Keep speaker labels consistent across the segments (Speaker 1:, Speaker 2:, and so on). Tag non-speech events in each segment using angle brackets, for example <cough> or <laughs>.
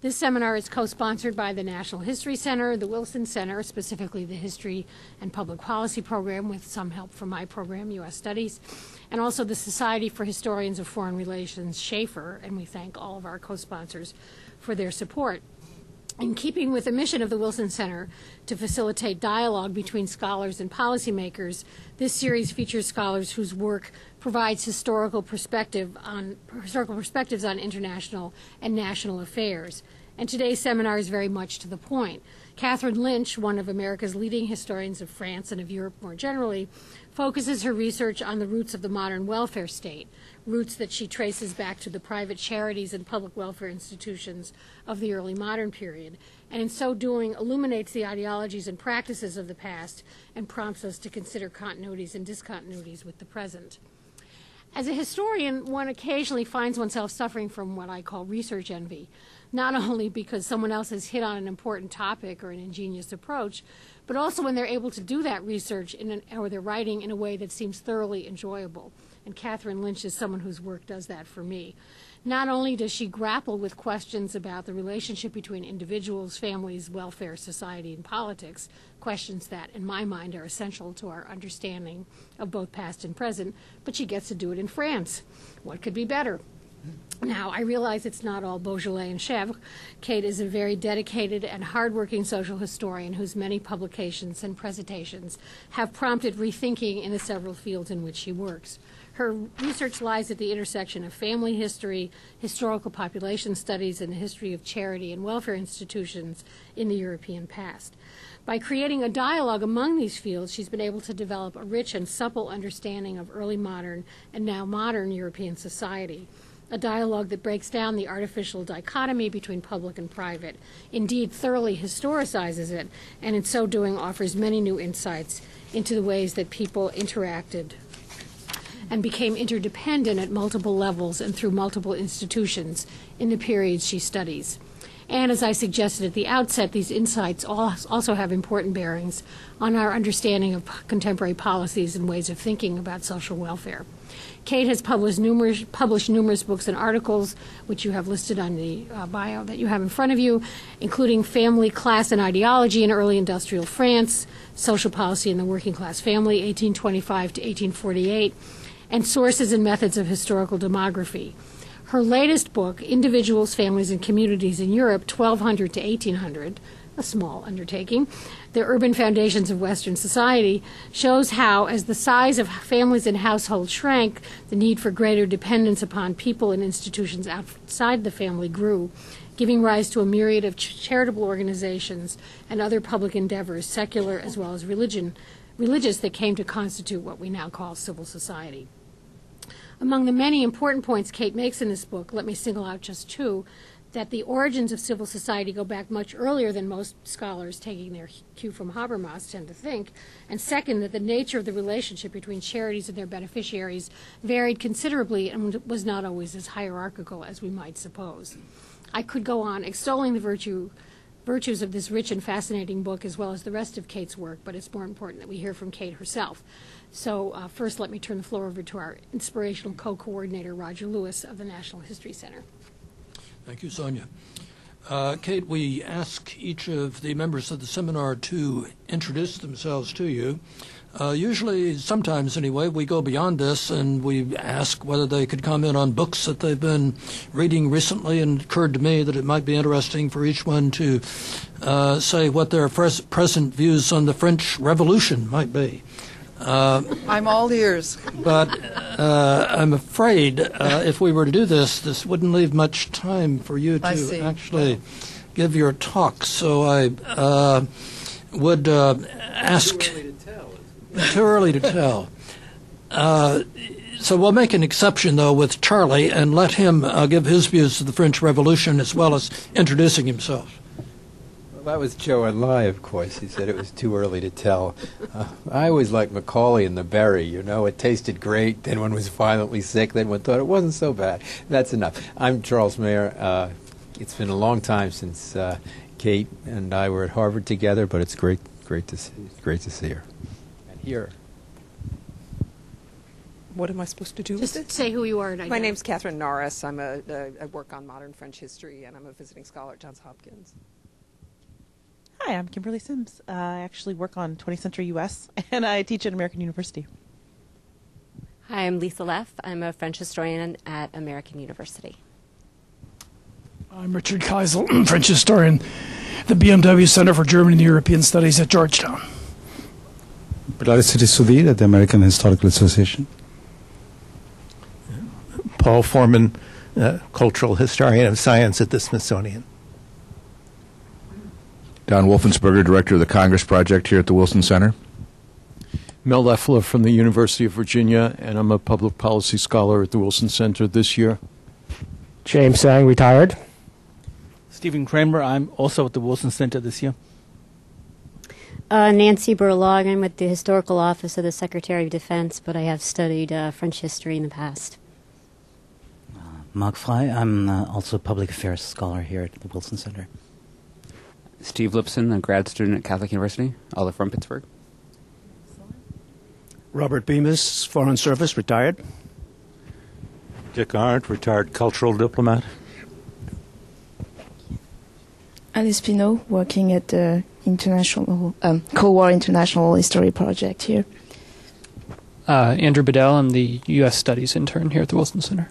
Speaker 1: This seminar is co-sponsored by the National History Center, the Wilson Center, specifically the History and Public Policy Program with some help from my program, U.S. Studies, and also the Society for Historians of Foreign Relations, SHAFR, and we thank all of our co-sponsors for their support. In keeping with the mission of the Wilson Center to facilitate dialogue between scholars and policymakers, this series features scholars whose work provides historical perspective on historical perspectives on international and national affairs. And today's seminar is very much to the point. Katherine Lynch, one of America's leading historians of France and of Europe more generally, focuses her research on the roots of the modern welfare state, roots that she traces back to the private charities and public welfare institutions of the early modern period, and in so doing illuminates the ideologies and practices of the past and prompts us to consider continuities and discontinuities with the present. As a historian, one occasionally finds oneself suffering from what I call research envy, not <laughs> only because someone else has hit on an important topic or an ingenious approach, but also when they're able to do that research in an, or they're writing in a way that seems thoroughly enjoyable. And Katherine Lynch is someone whose work does that for me. Not only does she grapple with questions about the relationship between individuals, families, welfare, society, and politics, questions that, in my mind, are essential to our understanding of both past and present, but she gets to do it in France. What could be better? Now, I realize it's not all Beaujolais and Chèvre. Kate is a very dedicated and hardworking social historian whose many publications and presentations have prompted rethinking in the several fields in which she works. Her research lies at the intersection of family history, historical population studies, and the history of charity and welfare institutions in the European past. By creating a dialogue among these fields, she's been able to develop a rich and supple understanding of early modern and now modern European society a dialogue that breaks down the artificial dichotomy between public and private, indeed thoroughly historicizes it, and in so doing offers many new insights into the ways that people interacted and became interdependent at multiple levels and through multiple institutions in the periods she studies. And as I suggested at the outset, these insights also have important bearings on our understanding of contemporary policies and ways of thinking about social welfare. Kate has published numerous, published numerous books and articles, which you have listed on the uh, bio that you have in front of you, including Family, Class, and Ideology in Early Industrial France, Social Policy in the Working Class Family, 1825 to 1848, and Sources and Methods of Historical Demography. Her latest book, Individuals, Families, and Communities in Europe, 1200 to 1800, a small undertaking, The Urban Foundations of Western Society, shows how, as the size of families and households shrank, the need for greater dependence upon people and institutions outside the family grew, giving rise to a myriad of ch- charitable organizations and other public endeavors, secular as well as religion, religious, that came to constitute what we now call civil society. Among the many important points Kate makes in this book, let me single out just two that the origins of civil society go back much earlier than most scholars, taking their cue from Habermas, tend to think. And second, that the nature of the relationship between charities and their beneficiaries varied considerably and was not always as hierarchical as we might suppose. I could go on extolling the virtue, virtues of this rich and fascinating book as well as the rest of Kate's work, but it's more important that we hear from Kate herself. So, uh, first, let me turn the floor over to our inspirational co coordinator, Roger Louis of the National History Center.
Speaker 2: Thank you, Sonya. Uh, Kate, we ask each of the members of the seminar to introduce themselves to you. Uh, usually, sometimes anyway, we go beyond this and we ask whether they could comment on books that they've been reading recently. And it occurred to me that it might be interesting for each one to uh, say what their pres- present views on the French Revolution might be.
Speaker 3: Uh, I'm all ears.
Speaker 2: But uh, I'm afraid uh, if we were to do this, this wouldn't leave much time for you to actually give your talk. So I uh, would uh, ask.
Speaker 4: Too early to
Speaker 2: tell. <laughs> Too early to tell. Uh, so we'll make an exception, though, with Charlie and let him give his views of the French Revolution as well as introducing himself
Speaker 4: that was Zhou Enlai, of course. He said it was too early to tell. Uh, I always liked Macaulay and the berry. You know, it tasted great. Then one was violently sick. Then one thought it wasn't so bad. That's enough. I'm Charles Maier. Uh, it's been a long time since uh, Kate and I were at Harvard together, but it's great, great to see, great to see her and hear.
Speaker 3: What am I supposed to do with
Speaker 1: Just say who you are and
Speaker 5: My
Speaker 1: identify.
Speaker 5: name's Catherine Norris. I'm a, a, I work on modern French history, and I'm a visiting scholar at Johns Hopkins.
Speaker 6: Hi, I'm Kimberly Sims. Uh, I actually work on 20th century U.S. <laughs> and I teach at American University.
Speaker 7: Hi, I'm Lisa Leff. I'm a French historian at American University.
Speaker 8: I'm Richard Kuisel, <clears throat> French historian, the BMW Center for German and European Studies at Georgetown.
Speaker 9: City Sudhir at the American Historical Association.
Speaker 10: Paul Forman, uh, cultural historian of science at the Smithsonian.
Speaker 11: Don Wolfensberger, director of the Congress Project here at the Wilson Center.
Speaker 12: Mel Leffler from the University of Virginia, and I'm a public policy scholar at the Wilson Center this year.
Speaker 13: James Sang, retired.
Speaker 14: Stephen Kramer, I'm also at the Wilson Center this year.
Speaker 7: Uh, Nancy Burlog, I'm with the Historical Office of the Secretary of Defense, but I have studied uh, French history in the past.
Speaker 15: Mark Fry, I'm uh, also a public affairs scholar here at the Wilson Center.
Speaker 16: Steve Lipson, a grad student at Catholic University, also from Pittsburgh.
Speaker 14: Robert Bemis, Foreign Service, retired.
Speaker 9: Dick Arndt, retired cultural diplomat.
Speaker 17: Alice Pinault, working at the International um, Cold War International History Project here.
Speaker 18: Uh, Andrew Bedell, I'm the U.S. Studies intern here at the Wilson Center.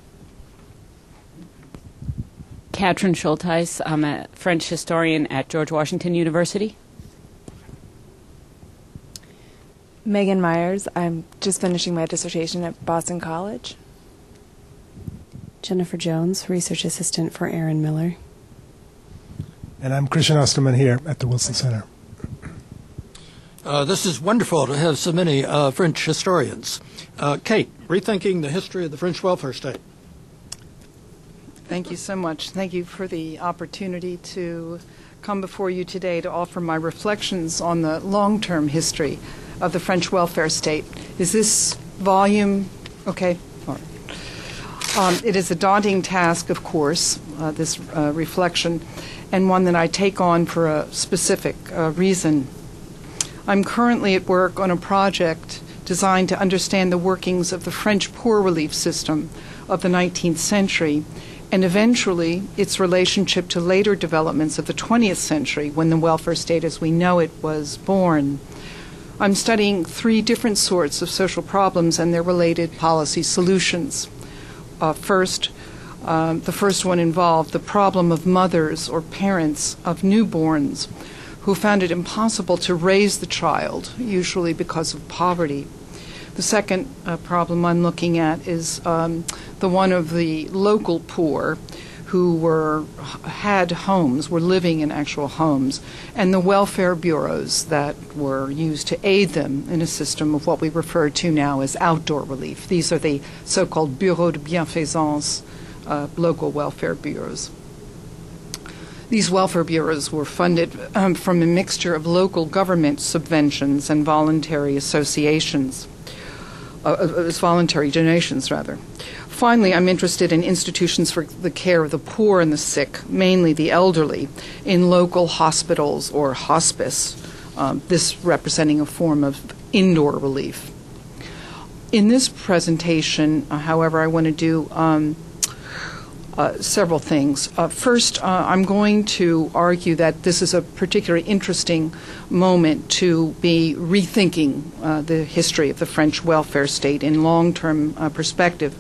Speaker 19: Katrin Schultheiss, I'm a French historian at George Washington University.
Speaker 20: Megan Myers, I'm just finishing my dissertation at Boston College.
Speaker 21: Jennifer Jones, research assistant for Aaron Miller.
Speaker 22: And I'm Christian Ostermann here at the Wilson Center.
Speaker 2: Uh, this is wonderful to have so many uh, French historians. Uh, Kate, rethinking the history of the French welfare state.
Speaker 3: Thank you so much. Thank you for the opportunity to come before you today to offer my reflections on the long term history of the French welfare state. Is this volume okay? Um, it is a daunting task, of course, uh, this uh, reflection, and one that I take on for a specific uh, reason. I'm currently at work on a project designed to understand the workings of the French poor relief system of the 19th century and eventually its relationship to later developments of the 20th century when the welfare state as we know it was born. I'm studying three different sorts of social problems and their related policy solutions. Uh, first, um, the first one involved the problem of mothers or parents of newborns who found it impossible to raise the child, usually because of poverty. The second uh, problem I'm looking at is um, the one of the local poor who were had homes, were living in actual homes, and the welfare bureaus that were used to aid them in a system of what we refer to now as outdoor relief. These are the so-called bureaux de bienfaisance, uh, local welfare bureaus. These welfare bureaus were funded um, from a mixture of local government subventions and voluntary associations, uh, as voluntary donations, rather. Finally, I'm interested in institutions for the care of the poor and the sick, mainly the elderly, in local hospitals or hospice, um, this representing a form of indoor relief. In this presentation, uh, however, I want to do um, uh, several things. Uh, first, uh, I'm going to argue that this is a particularly interesting moment to be rethinking uh, the history of the French welfare state in long term uh, perspective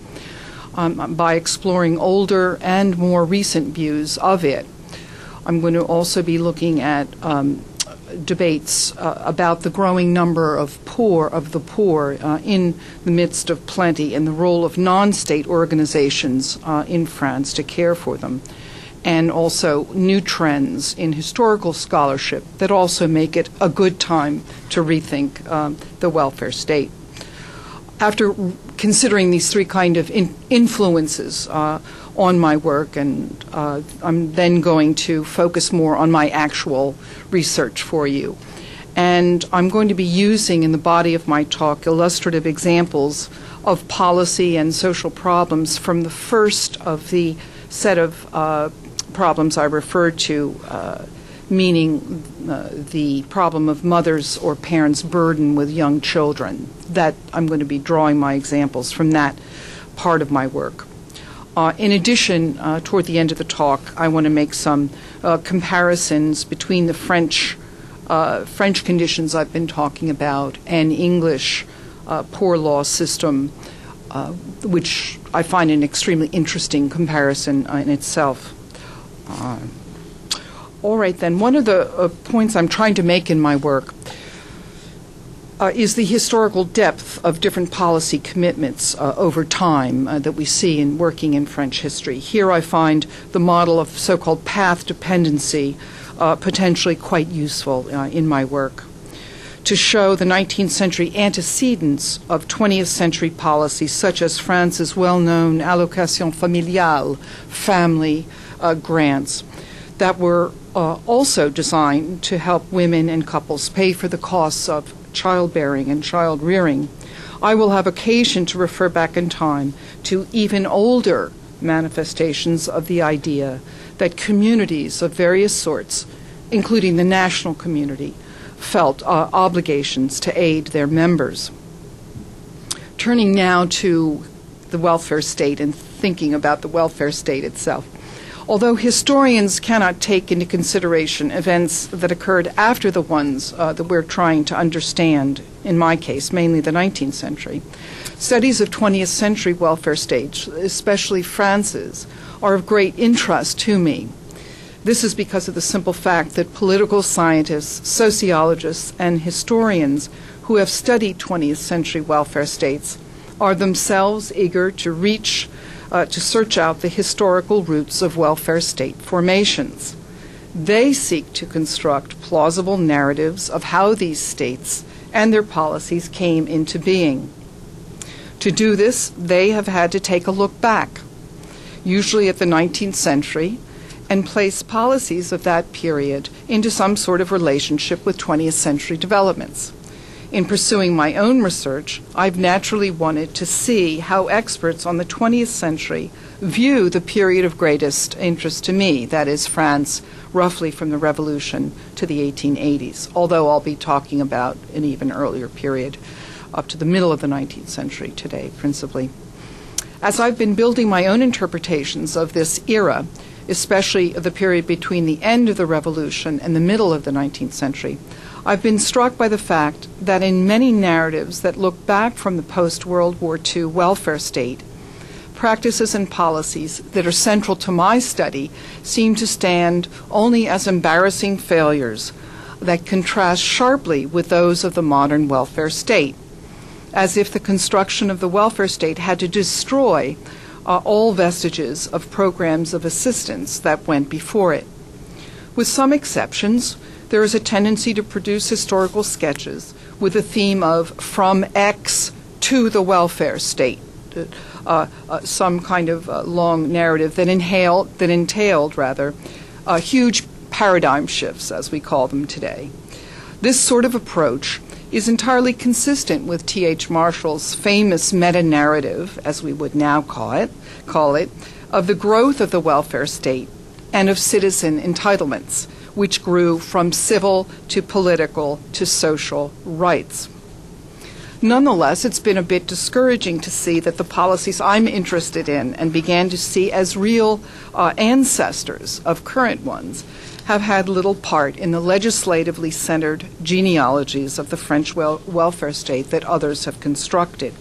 Speaker 3: um, by exploring older and more recent views of it. I'm going to also be looking at um, debates uh, about the growing number of poor of the poor uh, in the midst of plenty and the role of non-state organizations uh, in France to care for them and also new trends in historical scholarship that also make it a good time to rethink um, the welfare state after considering these three kind of in influences uh, on my work, and uh, I'm then going to focus more on my actual research for you. And I'm going to be using in the body of my talk illustrative examples of policy and social problems from the first of the set of uh, problems I referred to uh, meaning uh, the problem of mothers or parents' burden with young children. That I'm going to be drawing my examples from that part of my work. Uh, in addition, uh, toward the end of the talk, I want to make some uh, comparisons between the French uh, French conditions I've been talking about and English uh, poor law system, which I find an extremely interesting comparison in itself. All right, then. One of the points I'm trying to make in my work uh, is the historical depth of different policy commitments uh, over time uh, that we see in working in French history. Here I find the model of so called path dependency uh, potentially quite useful uh, in my work. To show the 19th century antecedents of 20th century policies, such as France's well known allocation familiale, family uh, grants, that were also designed to help women and couples pay for the costs of childbearing and child rearing, I will have occasion to refer back in time to even older manifestations of the idea that communities of various sorts, including the national community, felt uh, obligations to aid their members. Turning now to the welfare state and thinking about the welfare state itself. Although historians cannot take into consideration events that occurred after the ones uh, that we're trying to understand, in my case, mainly the 19th century, studies of 20th century welfare states, especially France's, are of great interest to me. This is because of the simple fact that political scientists, sociologists, and historians who have studied 20th century welfare states are themselves eager to reach uh, to search out the historical roots of welfare state formations. They seek to construct plausible narratives of how these states and their policies came into being. To do this, they have had to take a look back, usually at the 19th century, and place policies of that period into some sort of relationship with 20th century developments. In pursuing my own research, I've naturally wanted to see how experts on the 20th century view the period of greatest interest to me, that is, France, roughly from the Revolution to the 1880s, although I'll be talking about an even earlier period, up to the middle of the 19th century today, principally. As I've been building my own interpretations of this era, especially the period between the end of the Revolution and the middle of the 19th century, I've been struck by the fact that in many narratives that look back from the post World War II welfare state, practices and policies that are central to my study seem to stand only as embarrassing failures that contrast sharply with those of the modern welfare state, as if the construction of the welfare state had to destroy uh, all vestiges of programs of assistance that went before it. With some exceptions, there is a tendency to produce historical sketches with a theme of from X to the welfare state, uh, uh, some kind of uh, long narrative that, inhaled, that entailed, rather, uh, huge paradigm shifts, as we call them today. This sort of approach is entirely consistent with T.H. Marshall's famous meta narrative, as we would now call it, call it, of the growth of the welfare state and of citizen entitlements which grew from civil to political to social rights. Nonetheless, it's been a bit discouraging to see that the policies I'm interested in and began to see as real uh, ancestors of current ones have had little part in the legislatively centered genealogies of the French wel- welfare state that others have constructed.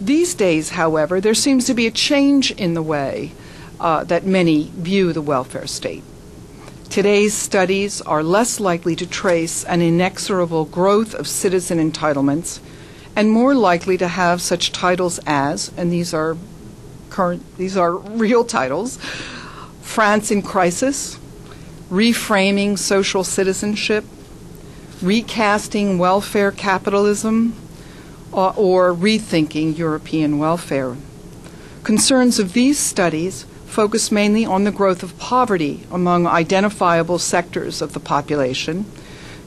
Speaker 3: These days, however, there seems to be a change in the way uh, that many view the welfare state. Today's studies are less likely to trace an inexorable growth of citizen entitlements and more likely to have such titles as, and these are current, these are <laughs> real titles, France in Crisis, Reframing Social Citizenship, Recasting Welfare Capitalism, or, or Rethinking European Welfare. Concerns of these studies focus mainly on the growth of poverty among identifiable sectors of the population,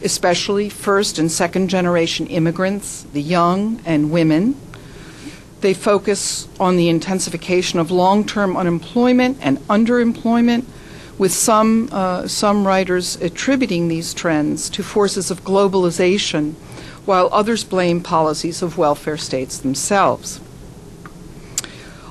Speaker 3: especially first and second generation immigrants, the young, and women. They focus on the intensification of long term unemployment and underemployment, with some, uh, some writers attributing these trends to forces of globalization, while others blame policies of welfare states themselves.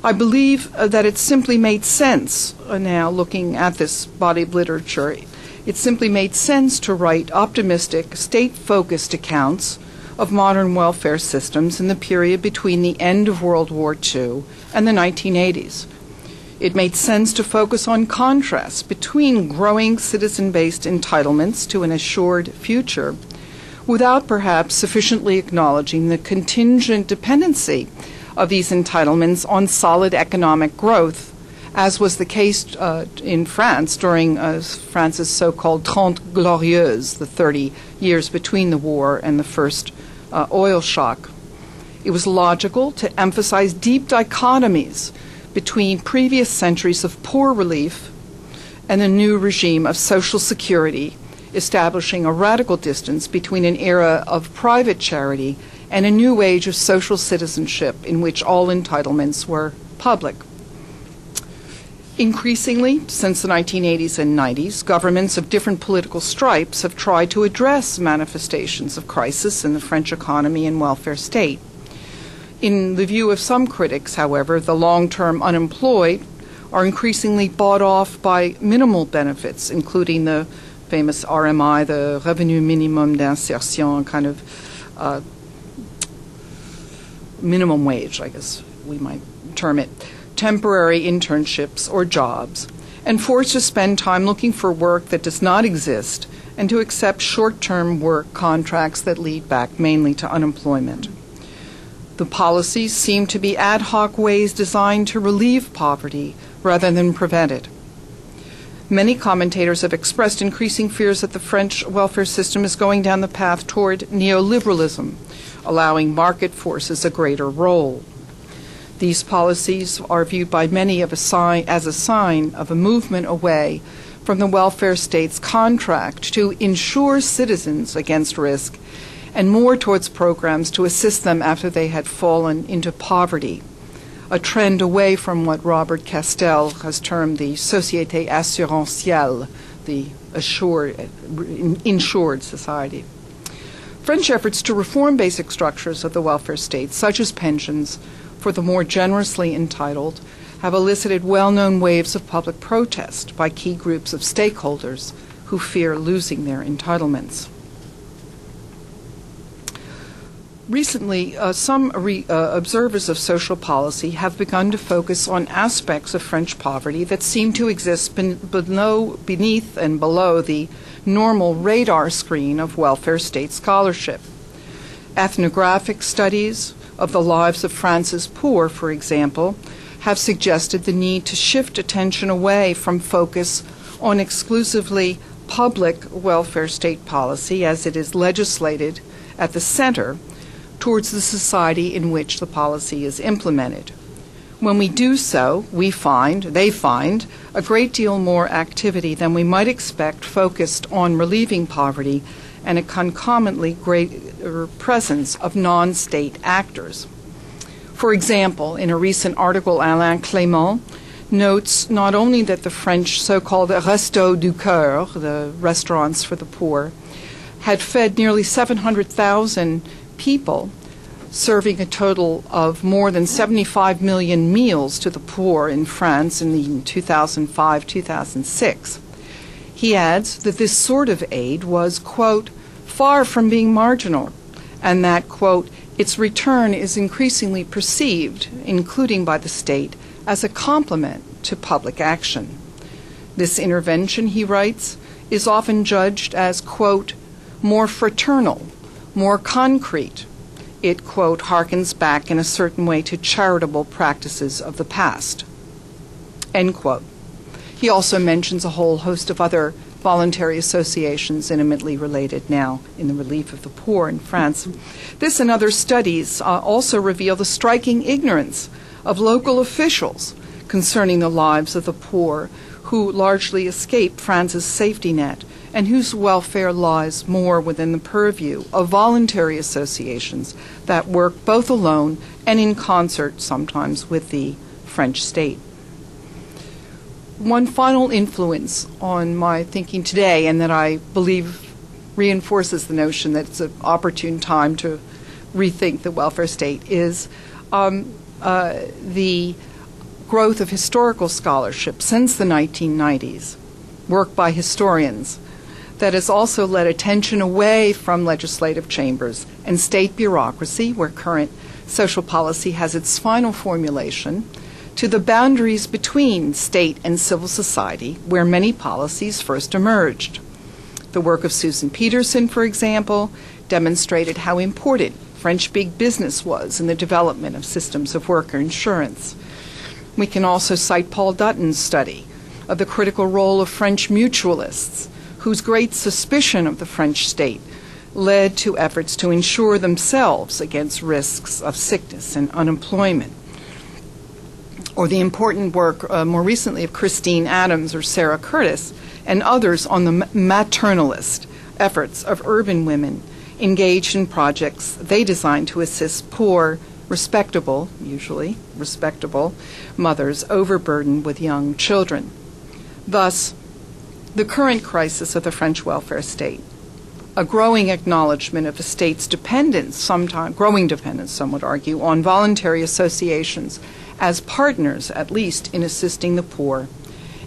Speaker 3: I believe uh, that it simply made sense uh, now, looking at this body of literature, it simply made sense to write optimistic, state focused accounts of modern welfare systems in the period between the end of World War II and the 1980s. It made sense to focus on contrasts between growing citizen based entitlements to an assured future without perhaps sufficiently acknowledging the contingent dependency of these entitlements on solid economic growth as was the case uh, in France during uh, France's so called Trente Glorieuses, the 30 years between the war and the first uh, oil shock. It was logical to emphasize deep dichotomies between previous centuries of poor relief and a new regime of social security, establishing a radical distance between an era of private charity and a new age of social citizenship in which all entitlements were public. Increasingly, since the 1980s and 90s, governments of different political stripes have tried to address manifestations of crisis in the French economy and welfare state. In the view of some critics, however, the long term unemployed are increasingly bought off by minimal benefits, including the famous RMI, the Revenu Minimum d'Insertion, kind of uh, minimum wage, I guess we might term it temporary internships or jobs, and forced to spend time looking for work that does not exist and to accept short term work contracts that lead back mainly to unemployment. The policies seem to be ad hoc ways designed to relieve poverty rather than prevent it. Many commentators have expressed increasing fears that the French welfare system is going down the path toward neoliberalism, allowing market forces a greater role. These policies are viewed by many a sign, as a sign of a movement away from the welfare state's contract to insure citizens against risk and more towards programs to assist them after they had fallen into poverty, a trend away from what Robert Castel has termed the société assurantielle, the assured, insured society. French efforts to reform basic structures of the welfare state, such as pensions, for the more generously entitled have elicited well known waves of public protest by key groups of stakeholders who fear losing their entitlements. Recently, uh, some re- uh, observers of social policy have begun to focus on aspects of French poverty that seem to exist ben- below, beneath and below the normal radar screen of welfare state scholarship. Ethnographic studies, of the lives of France's poor, for example, have suggested the need to shift attention away from focus on exclusively public welfare state policy as it is legislated at the center towards the society in which the policy is implemented. When we do so, we find, they find, a great deal more activity than we might expect focused on relieving poverty and a concomitantly greater presence of non state actors. For example, in a recent article, Alain Clément notes not only that the French so called Restos du Coeur, the restaurants for the poor, had fed nearly 700,000 people, serving a total of more than 75 million meals to the poor in France in the 2005 2006. He adds that this sort of aid was, quote, far from being marginal, and that, quote, its return is increasingly perceived, including by the state, as a complement to public action. This intervention, he writes, is often judged as, quote, more fraternal, more concrete. It, quote, harkens back in a certain way to charitable practices of the past. End quote. He also mentions a whole host of other voluntary associations intimately related now in the relief of the poor in France. This and other studies uh, also reveal the striking ignorance of local officials concerning the lives of the poor who largely escape France's safety net and whose welfare lies more within the purview of voluntary associations that work both alone and in concert sometimes with the French state. one final influence on my thinking today, and that I believe reinforces the notion that it's an opportune time to rethink the welfare state, is um, uh, the growth of historical scholarship since the 1990s, work by historians, that has also led attention away from legislative chambers and state bureaucracy, where current social policy has its final formulation, to the boundaries between state and civil society, where many policies first emerged. The work of Susan Pedersen, for example, demonstrated how important French big business was in the development of systems of worker insurance. We can also cite Paul Dutton's study of the critical role of French mutualists, whose great suspicion of the French state led to efforts to insure themselves against risks of sickness and unemployment. Or the important work uh, more recently of Christine Adams or Sarah Curtis and others on the maternalist efforts of urban women engaged in projects they designed to assist poor, respectable, usually respectable, mothers overburdened with young children. Thus, the current crisis of the French welfare state, a growing acknowledgement of the state's dependence, sometimes growing dependence, some would argue, on voluntary associations as partners, at least, in assisting the poor,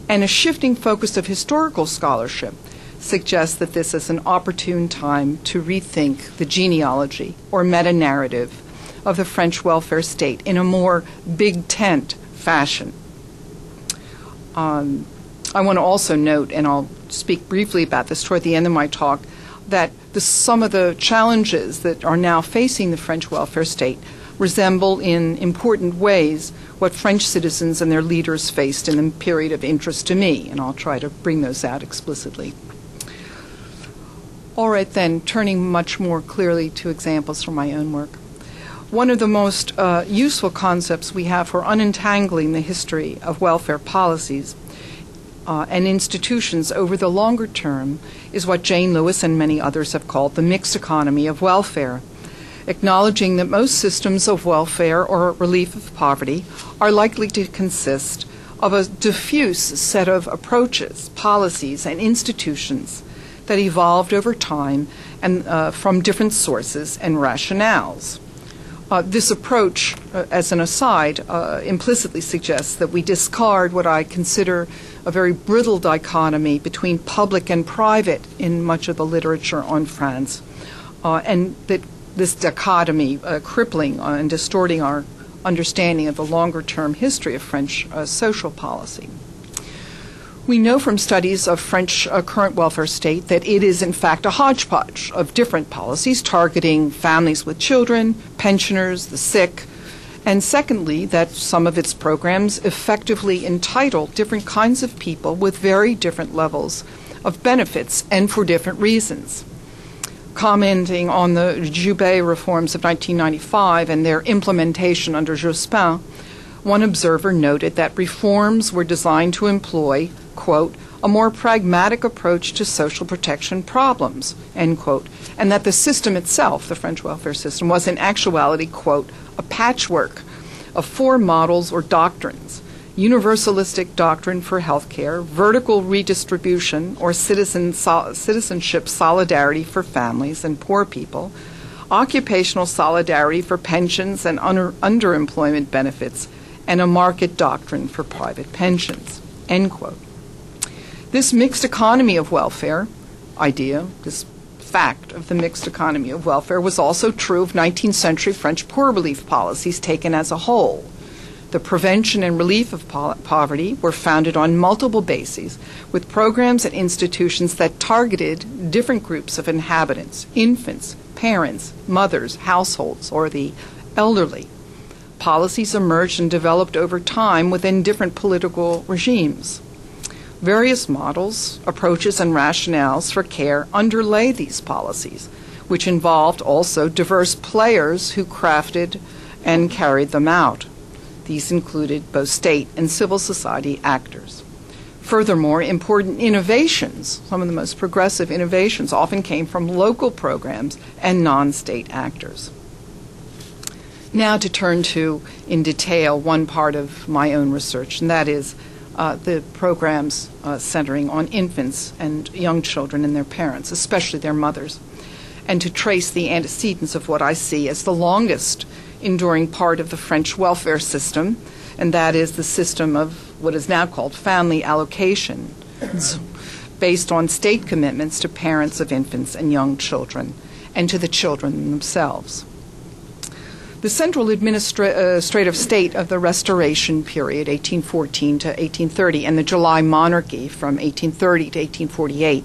Speaker 3: and a shifting focus of historical scholarship suggests that this is an opportune time to rethink the genealogy or meta narrative of the French welfare state in a more big tent fashion. Um, I want to also note, and I'll speak briefly about this toward the end of my talk, that the, some of the challenges that are now facing the French welfare state resemble in important ways what French citizens and their leaders faced in the period of interest to me, and I'll try to bring those out explicitly. All right, then, turning much more clearly to examples from my own work. One of the most uh, useful concepts we have for unentangling the history of welfare policies uh, and institutions over the longer term is what Jane Lewis and many others have called the mixed economy of welfare, acknowledging that most systems of welfare or relief of poverty are likely to consist of a diffuse set of approaches, policies, and institutions that evolved over time and uh, from different sources and rationales. Uh, this approach, uh, as an aside, uh, implicitly suggests that we discard what I consider a very brittle dichotomy between public and private in much of the literature on France, uh, and that this dichotomy uh, crippling and distorting our understanding of the longer term history of French social policy. We know from studies of French uh, current welfare state that it is in fact a hodgepodge of different policies targeting families with children, pensioners, the sick, and secondly, that some of its programs effectively entitle different kinds of people with very different levels of benefits and for different reasons. Commenting on the Juppé reforms of 1995 and their implementation under Jospin, one observer noted that reforms were designed to employ quote, a more pragmatic approach to social protection problems, end quote, and that the system itself, the French welfare system, was in actuality, quote, a patchwork of four models or doctrines universalistic doctrine for health care, vertical redistribution or citizen so- citizenship solidarity for families and poor people, occupational solidarity for pensions and under- underemployment benefits, and a market doctrine for private pensions. End quote. This mixed economy of welfare idea, this fact of the mixed economy of welfare, was also true of 19th century French poor relief policies taken as a whole. The prevention and relief of po- poverty were founded on multiple bases, with programs and institutions that targeted different groups of inhabitants infants, parents, mothers, households, or the elderly. Policies emerged and developed over time within different political regimes. Various models, approaches, and rationales for care underlay these policies, which involved also diverse players who crafted and carried them out. These included both state and civil society actors. Furthermore, important innovations, some of the most progressive innovations, often came from local programs and non state actors. Now, to turn to, in detail, one part of my own research, and that is uh, the programs uh, centering on infants and young children and their parents, especially their mothers, and to trace the antecedents of what I see as the longest enduring part of the French welfare system, and that is the system of what is now called family allocation, based on state commitments to parents of infants and young children and to the children themselves. The central administrative state of the Restoration period, 1814 to 1830, and the July monarchy from 1830 to 1848,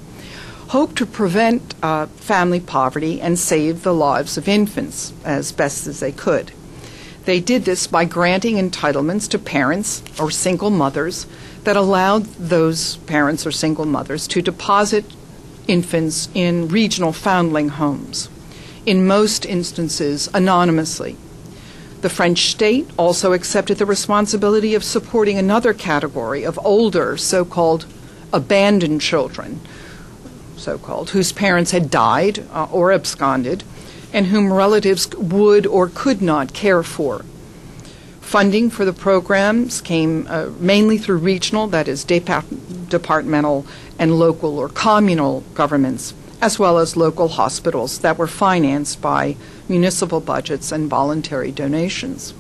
Speaker 3: hoped to prevent uh, family poverty and save the lives of infants as best as they could. They did this by granting entitlements to parents or single mothers that allowed those parents or single mothers to deposit infants in regional foundling homes, in most instances anonymously. The French state also accepted the responsibility of supporting another category of older, so called abandoned children, so called, whose parents had died uh, or absconded, and whom relatives would or could not care for. Funding for the programs came uh, mainly through regional, that is, departmental and local or communal governments, as well as local hospitals that were financed by municipal budgets and voluntary donations.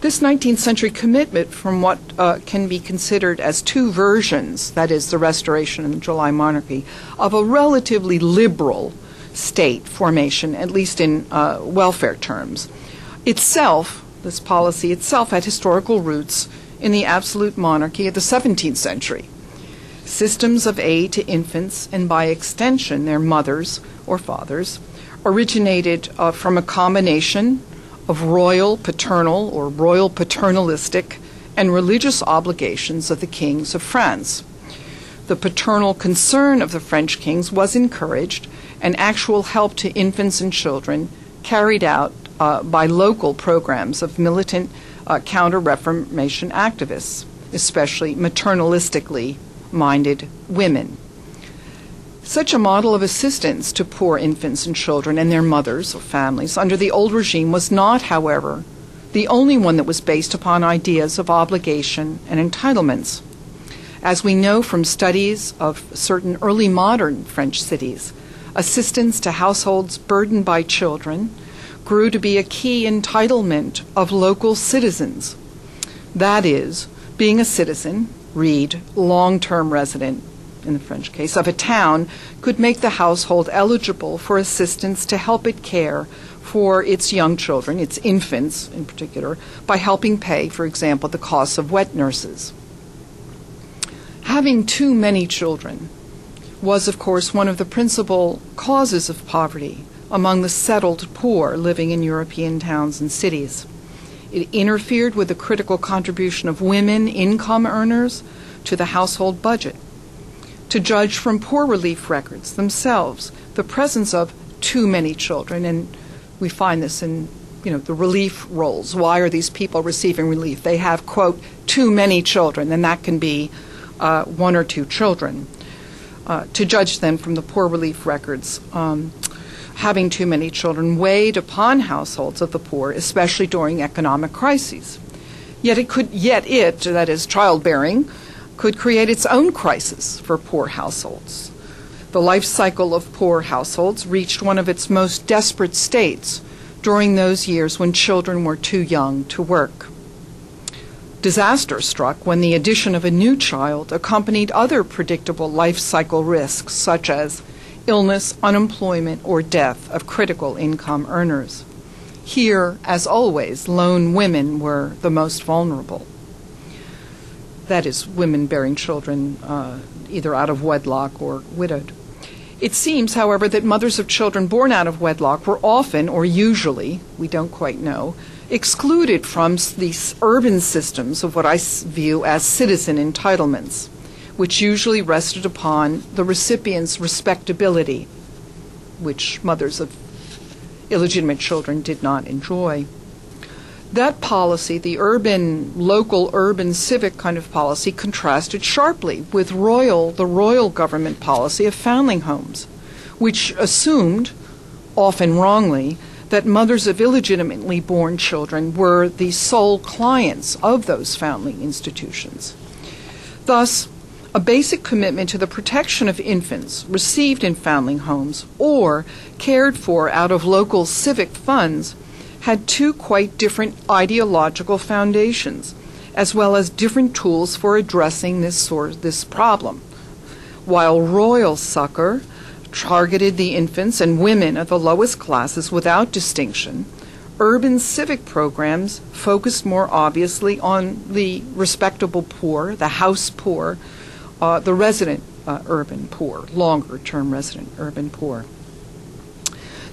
Speaker 3: This 19th century commitment from what uh, can be considered as two versions, that is, the Restoration and the July Monarchy, of a relatively liberal state formation, at least in uh, welfare terms. Itself, this policy itself had historical roots in the absolute monarchy of the 17th century. Systems of aid to infants, and by extension their mothers or fathers, originated uh, from a combination of royal paternal or royal paternalistic and religious obligations of the kings of France. The paternal concern of the French kings was encouraged, and actual help to infants and children carried out uh, by local programs of militant uh, counter Reformation activists, especially maternalistically minded women. Such a model of assistance to poor infants and children and their mothers or families under the old regime was not, however, the only one that was based upon ideas of obligation and entitlements. As we know from studies of certain early modern French cities, assistance to households burdened by children grew to be a key entitlement of local citizens. That is, being a citizen, read long term resident in the French case, of a town could make the household eligible for assistance to help it care for its young children, its infants in particular, by helping pay, for example, the costs of wet nurses. Having too many children was, of course, one of the principal causes of poverty among the settled poor living in European towns and cities. It interfered with the critical contribution of women income earners to the household budget to judge from poor relief records themselves the presence of too many children. And we find this in you know the relief rolls. Why are these people receiving relief? They have quote too many children, and that can be uh, one or two children. Uh, to judge them from the poor relief records, um, having too many children weighed upon households of the poor, especially during economic crises. Yet it could, yet it, that is childbearing, could create its own crisis for poor households. The life cycle of poor households reached one of its most desperate states during those years when children were too young to work. Disaster struck when the addition of a new child accompanied other predictable life cycle risks, such as illness, unemployment, or death of critical income earners. Here, as always, lone women were the most vulnerable that is, women bearing children uh, either out of wedlock or widowed. It seems, however, that mothers of children born out of wedlock were often, or usually, we don't quite know, excluded from these urban systems of what I view as citizen entitlements, which usually rested upon the recipient's respectability, which mothers of illegitimate children did not enjoy that policy, the urban, local, urban, civic kind of policy, contrasted sharply with royal, the royal government policy of foundling homes, which assumed, often wrongly, that mothers of illegitimately born children were the sole clients of those foundling institutions. Thus, a basic commitment to the protection of infants received in foundling homes or cared for out of local civic funds had two quite different ideological foundations, as well as different tools for addressing this, this problem. While royal succor targeted the infants and women of the lowest classes without distinction, urban civic programs focused more obviously on the respectable poor, the house poor, uh, the resident uh, urban poor, longer term resident urban poor.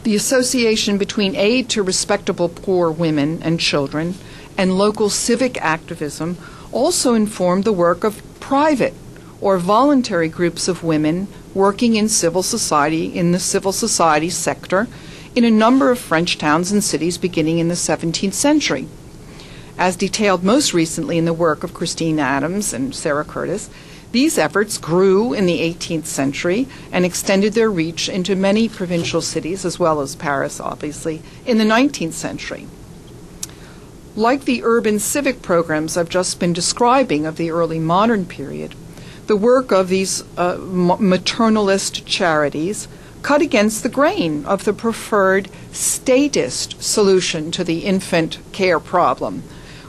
Speaker 3: The association between aid to respectable poor women and children and local civic activism also informed the work of private or voluntary groups of women working in civil society in the civil society sector in a number of French towns and cities beginning in the 17th century. As detailed most recently in the work of Christine Adams and Sarah Curtis, these efforts grew in the 18th century and extended their reach into many provincial cities, as well as Paris, obviously, in the 19th century. Like the urban civic programs I've just been describing of the early modern period, the work of these uh, maternalist charities cut against the grain of the preferred statist solution to the infant care problem,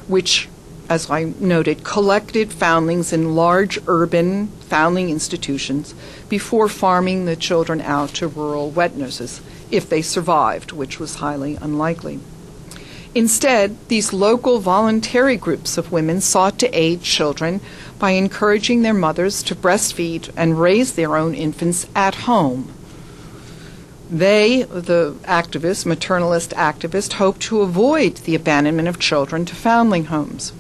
Speaker 3: which, as I noted, collected foundlings in large urban foundling institutions before farming the children out to rural wet nurses, if they survived, which was highly unlikely. Instead, these local voluntary groups of women sought to aid children by encouraging their mothers to breastfeed and raise their own infants at home. They, the activists, maternalist activists, hoped to avoid the abandonment of children to foundling homes.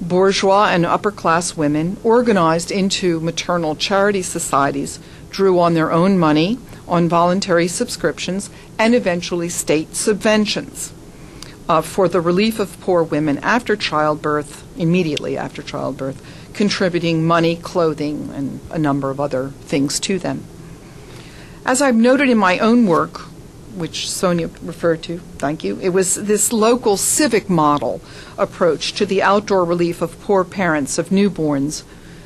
Speaker 3: Bourgeois and upper class women, organized into maternal charity societies, drew on their own money, on voluntary subscriptions, and eventually state subventions uh, for the relief of poor women after childbirth, immediately after childbirth, contributing money, clothing, and a number of other things to them. As I've noted in my own work, which Sonya referred to, thank you, it was this local civic model approach to the outdoor relief of poor parents of newborns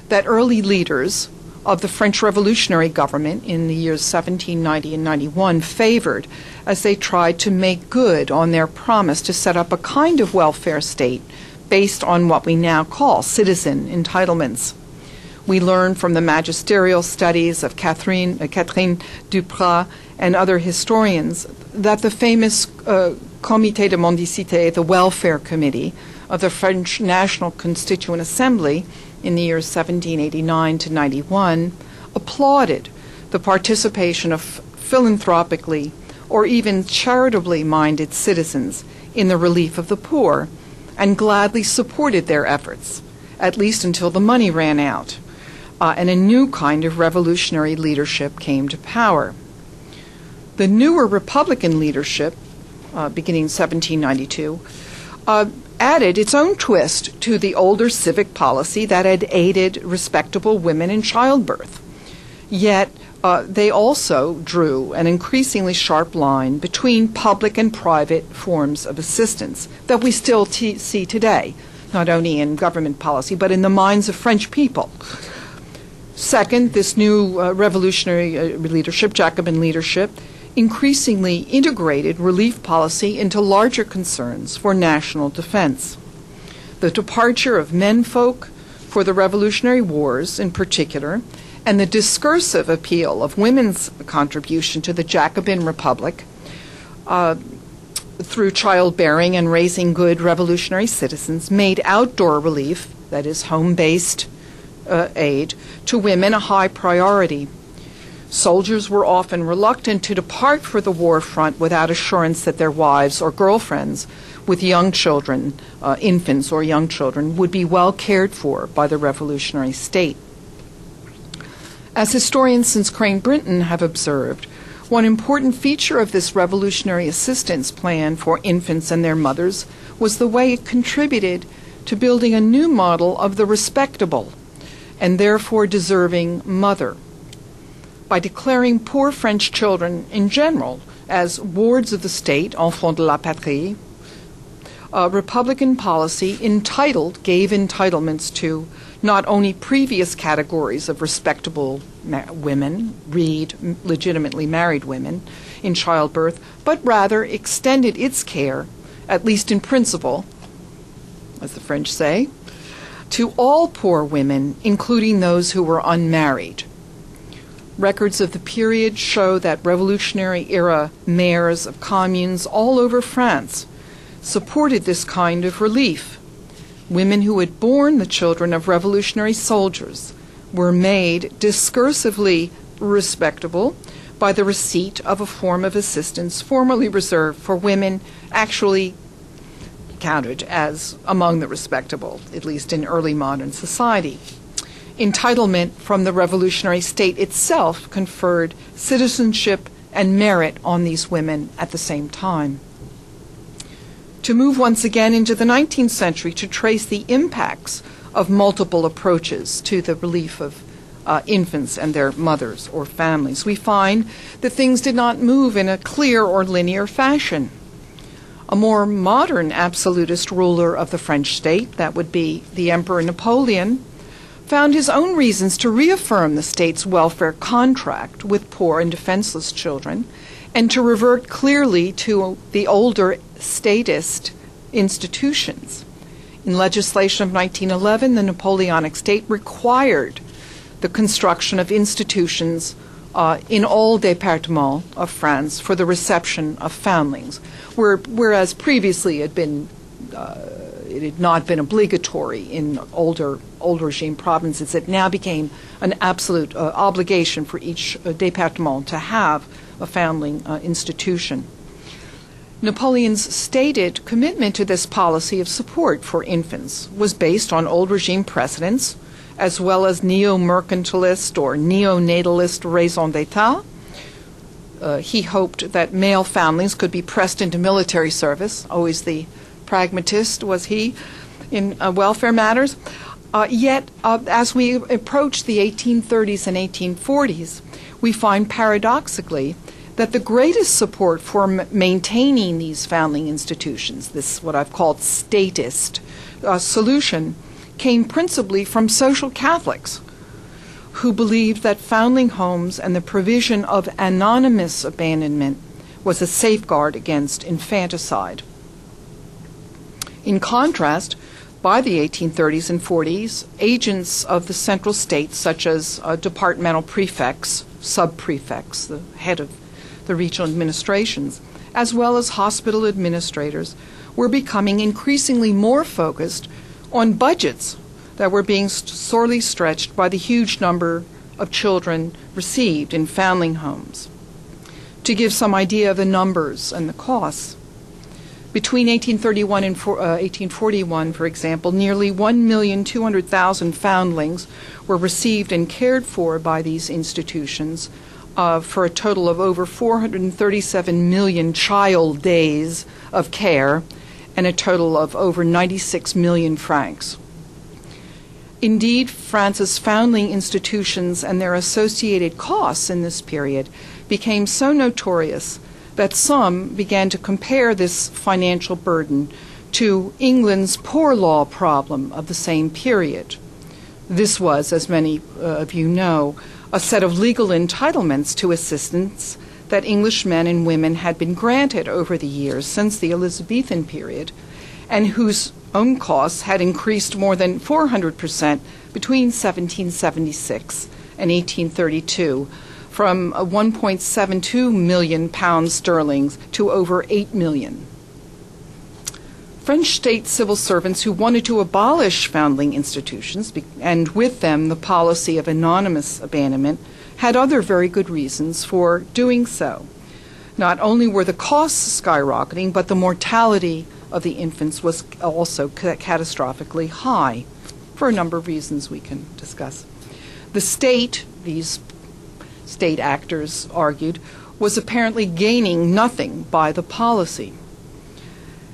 Speaker 3: that early leaders of the French revolutionary government in the years 1790 and 91 favored as they tried to make good on their promise to set up a kind of welfare state based on what we now call citizen entitlements. We learn from the magisterial studies of Catherine, uh, Catherine Duprat and other historians that the famous uh, Comité de Mendicité, the Welfare Committee of the French National Constituent Assembly, in the years 1789 to 91 applauded the participation of philanthropically or even charitably minded citizens in the relief of the poor and gladly supported their efforts, at least until the money ran out uh, and a new kind of revolutionary leadership came to power. The newer Republican leadership, uh, beginning 1792, uh, added its own twist to the older civic policy that had aided respectable women in childbirth. Yet, uh, they also drew an increasingly sharp line between public and private forms of assistance that we still see today, not only in government policy, but in the minds of French people. Second, this new uh, revolutionary uh, leadership, Jacobin leadership, increasingly integrated relief policy into larger concerns for national defense. The departure of menfolk for the Revolutionary Wars, in particular, and the discursive appeal of women's contribution to the Jacobin Republic uh, through childbearing and raising good revolutionary citizens made outdoor relief, that is, home based uh, aid, to women a high priority Soldiers were often reluctant to depart for the war front without assurance that their wives or girlfriends with young children, uh, infants or young children, would be well cared for by the revolutionary state. As historians since Crane Brinton have observed, one important feature of this revolutionary assistance plan for infants and their mothers was the way it contributed to building a new model of the respectable and therefore deserving mother by declaring poor French children in general as wards of the state, enfants de la patrie, uh, Republican policy entitled, gave entitlements to not only previous categories of respectable women, read legitimately married women, in childbirth, but rather extended its care, at least in principle, as the French say, to all poor women, including those who were unmarried. Records of the period show that Revolutionary era mayors of communes all over France supported this kind of relief. Women who had borne the children of revolutionary soldiers were made discursively respectable by the receipt of a form of assistance formerly reserved for women actually counted as among the respectable, at least in early modern society. Entitlement from the revolutionary state itself conferred citizenship and merit on these women at the same time. To move once again into the 19th century to trace the impacts of multiple approaches to the relief of uh, infants and their mothers or families, we find that things did not move in a clear or linear fashion. A more modern absolutist ruler of the French state, that would be the Emperor Napoleon, found his own reasons to reaffirm the state's welfare contract with poor and defenseless children and to revert clearly to the older statist institutions. In legislation of 1911, the Napoleonic state required the construction of institutions uh, in all départements of France for the reception of foundlings, where, whereas previously it had been uh, it had not been obligatory in older old regime provinces. It now became an absolute uh, obligation for each uh, département to have a foundling uh, institution. Napoleon's stated commitment to this policy of support for infants was based on old regime precedents as well as neo mercantilist or neonatalist raison d'etat. Uh, he hoped that male families could be pressed into military service, always the pragmatist was he in uh, welfare matters. Uh, yet, uh, as we approach the 1830s and 1840s, we find paradoxically that the greatest support for m- maintaining these foundling institutions, this what I've called statist uh, solution, came principally from social Catholics who believed that foundling homes and the provision of anonymous abandonment was a safeguard against infanticide. In contrast, by the 1830s and 40s, agents of the central states, such as uh, departmental prefects, sub prefects, the head of the regional administrations, as well as hospital administrators, were becoming increasingly more focused on budgets that were being sorely stretched by the huge number of children received in foundling homes. To give some idea of the numbers and the costs, between 1831 and for, uh, 1841, for example, nearly 1,200,000 foundlings were received and cared for by these institutions uh, for a total of over 437 million child days of care and a total of over 96 million francs. Indeed, France's foundling institutions and their associated costs in this period became so notorious that some began to compare this financial burden to England's poor law problem of the same period. This was, as many uh, of you know, a set of legal entitlements to assistance that English men and women had been granted over the years since the Elizabethan period, and whose own costs had increased more than 400% between 1776 and 1832 from uh, 1.72 million pounds sterling to over 8 million. French state civil servants who wanted to abolish foundling institutions, and with them the policy of anonymous abandonment, had other very good reasons for doing so. Not only were the costs skyrocketing, but the mortality of the infants was also catastrophically high for a number of reasons we can discuss. The state, these state actors argued, was apparently gaining nothing by the policy.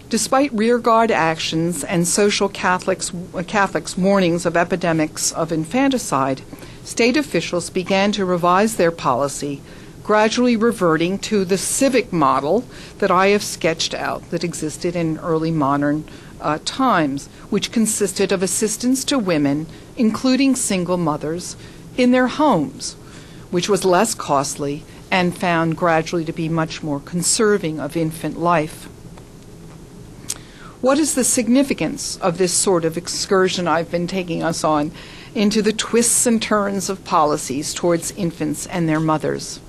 Speaker 3: Despite rearguard actions and social Catholics, Catholics' warnings of epidemics of infanticide, state officials began to revise their policy gradually reverting to the civic model that I have sketched out that existed in early modern uh, times, which consisted of assistance to women, including single mothers, in their homes, which was less costly and found gradually to be much more conserving of infant life. What is the significance of this sort of excursion I've been taking us on into the twists and turns of policies towards infants and their mothers?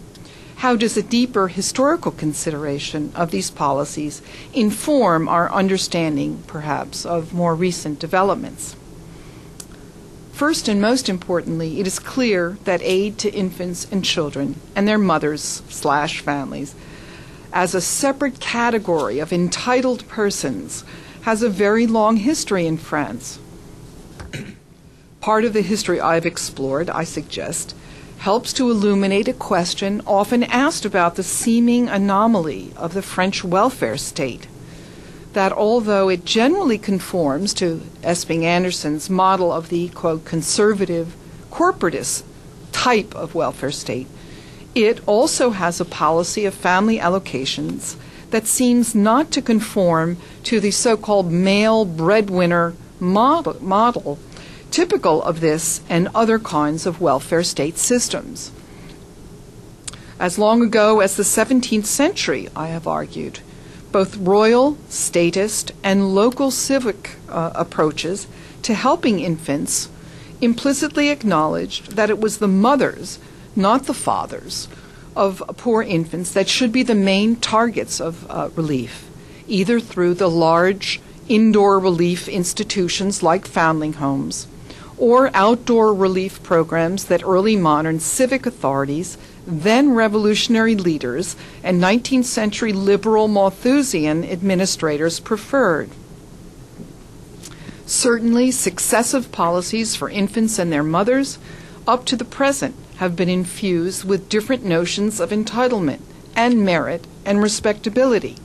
Speaker 3: How does a deeper historical consideration of these policies inform our understanding, perhaps, of more recent developments? First and most importantly, it is clear that aid to infants and children and their mothers slash families as a separate category of entitled persons has a very long history in France. Part of the history I've explored, I suggest, helps to illuminate a question often asked about the seeming anomaly of the French welfare state. That although it generally conforms to Esping-Andersen's model of the, quote, conservative corporatist type of welfare state, it also has a policy of family allocations that seems not to conform to the so called male breadwinner model, model typical of this and other kinds of welfare state systems. As long ago as the 17th century, I have argued, both royal, statist, and local civic uh, approaches to helping infants implicitly acknowledged that it was the mothers, not the fathers, of poor infants that should be the main targets of uh, relief, either through the large indoor relief institutions like foundling homes or outdoor relief programs that early modern civic authorities, then revolutionary leaders, and 19th century liberal Malthusian administrators preferred. Certainly, successive policies for infants and their mothers, up to the present, have been infused with different notions of entitlement and merit and respectability.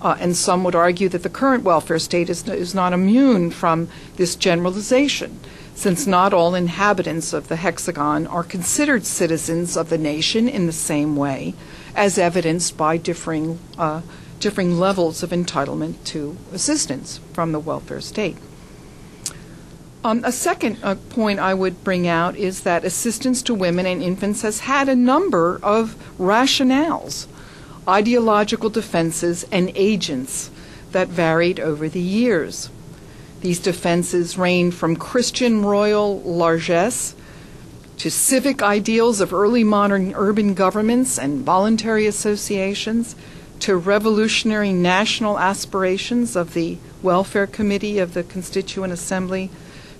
Speaker 3: Uh, and some would argue that the current welfare state is, is not immune from this generalization, since not all inhabitants of the hexagon are considered citizens of the nation in the same way, as evidenced by differing, uh, differing levels of entitlement to assistance from the welfare state. Um, a second uh, point I would bring out is that assistance to women and infants has had a number of rationales, ideological defenses, and agents that varied over the years. These defenses range from Christian royal largesse to civic ideals of early modern urban governments and voluntary associations to revolutionary national aspirations of the Welfare Committee of the Constituent Assembly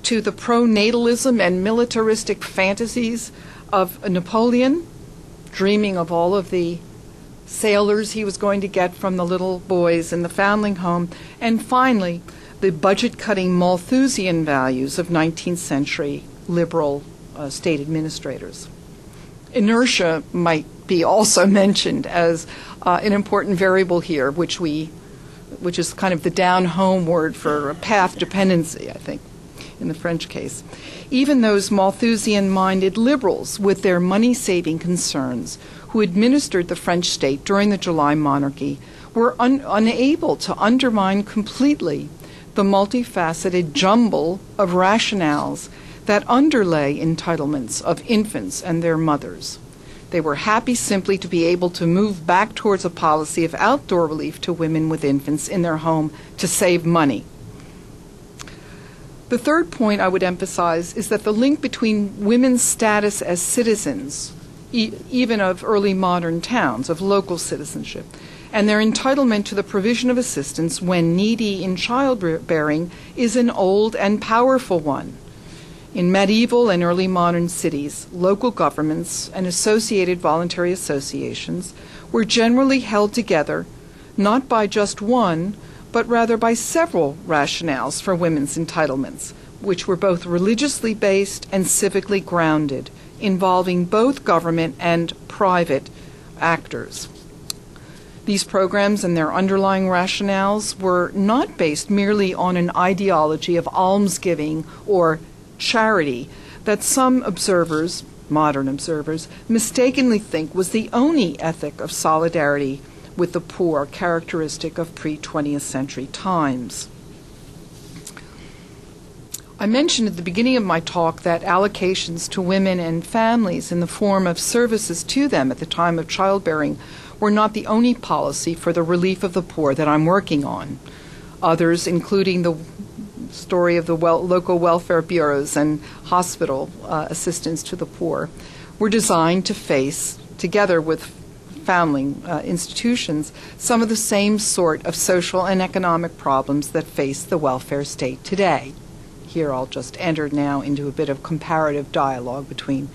Speaker 3: to the pronatalism and militaristic fantasies of Napoleon, dreaming of all of the sailors he was going to get from the little boys in the foundling home, and finally, the budget cutting Malthusian values of 19th century liberal uh, state administrators. Inertia might be also <laughs> mentioned as uh, an important variable here, which we which is kind of the down home word for path dependency, I think in the French case. Even those Malthusian minded liberals with their money saving concerns who administered the French state during the July monarchy were un- unable to undermine completely the multifaceted jumble of rationales that underlay entitlements of infants and their mothers. They were happy simply to be able to move back towards a policy of outdoor relief to women with infants in their home to save money the third point I would emphasize is that the link between women's status as citizens, e- even of early modern towns, of local citizenship, and their entitlement to the provision of assistance when needy in childbearing is an old and powerful one. In medieval and early modern cities, local governments and associated voluntary associations were generally held together not by just one, but rather by several rationales for women's entitlements, which were both religiously based and civically grounded, involving both government and private actors. These programs and their underlying rationales were not based merely on an ideology of almsgiving or charity that some observers, modern observers, mistakenly think was the only ethic of solidarity with the poor characteristic of pre 20th century times. I mentioned at the beginning of my talk that allocations to women and families in the form of services to them at the time of childbearing were not the only policy for the relief of the poor that I'm working on. Others, including the story of the wel- local welfare bureaus and hospital uh, assistance to the poor, were designed to face, together with family uh, institutions, some of the same sort of social and economic problems that face the welfare state today here I'll just enter now into a bit of comparative dialogue between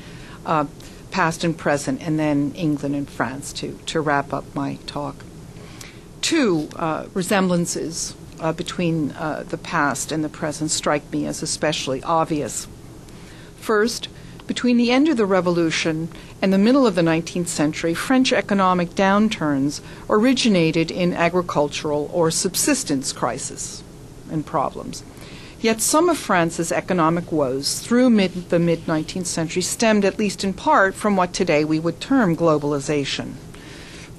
Speaker 3: uh, past and present, and then England and France to, to wrap up my talk. Two uh, resemblances uh, between uh, the past and the present strike me as especially obvious. First, between the end of the Revolution and the middle of the 19th century, French economic downturns originated in agricultural or subsistence crisis and problems. Yet some of France's economic woes through mid, the mid 19th century stemmed, at least in part, from what today we would term globalization.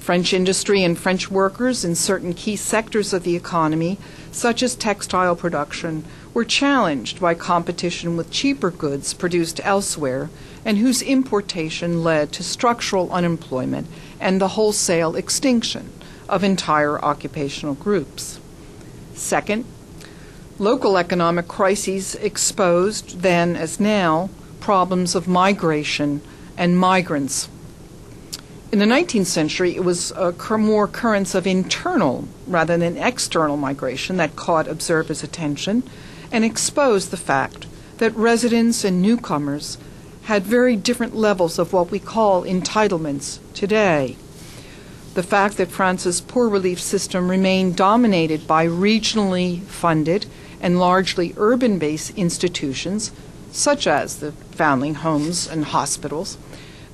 Speaker 3: French industry and French workers in certain key sectors of the economy, such as textile production, were challenged by competition with cheaper goods produced elsewhere and whose importation led to structural unemployment and the wholesale extinction of entire occupational groups. Second, Local economic crises exposed, then as now, problems of migration and migrants. In the 19th century, it was a more occurrence of internal rather than external migration that caught observers' attention and exposed the fact that residents and newcomers had very different levels of what we call entitlements today. The fact that France's poor relief system remained dominated by regionally funded and largely urban based institutions, such as the foundling homes and hospitals,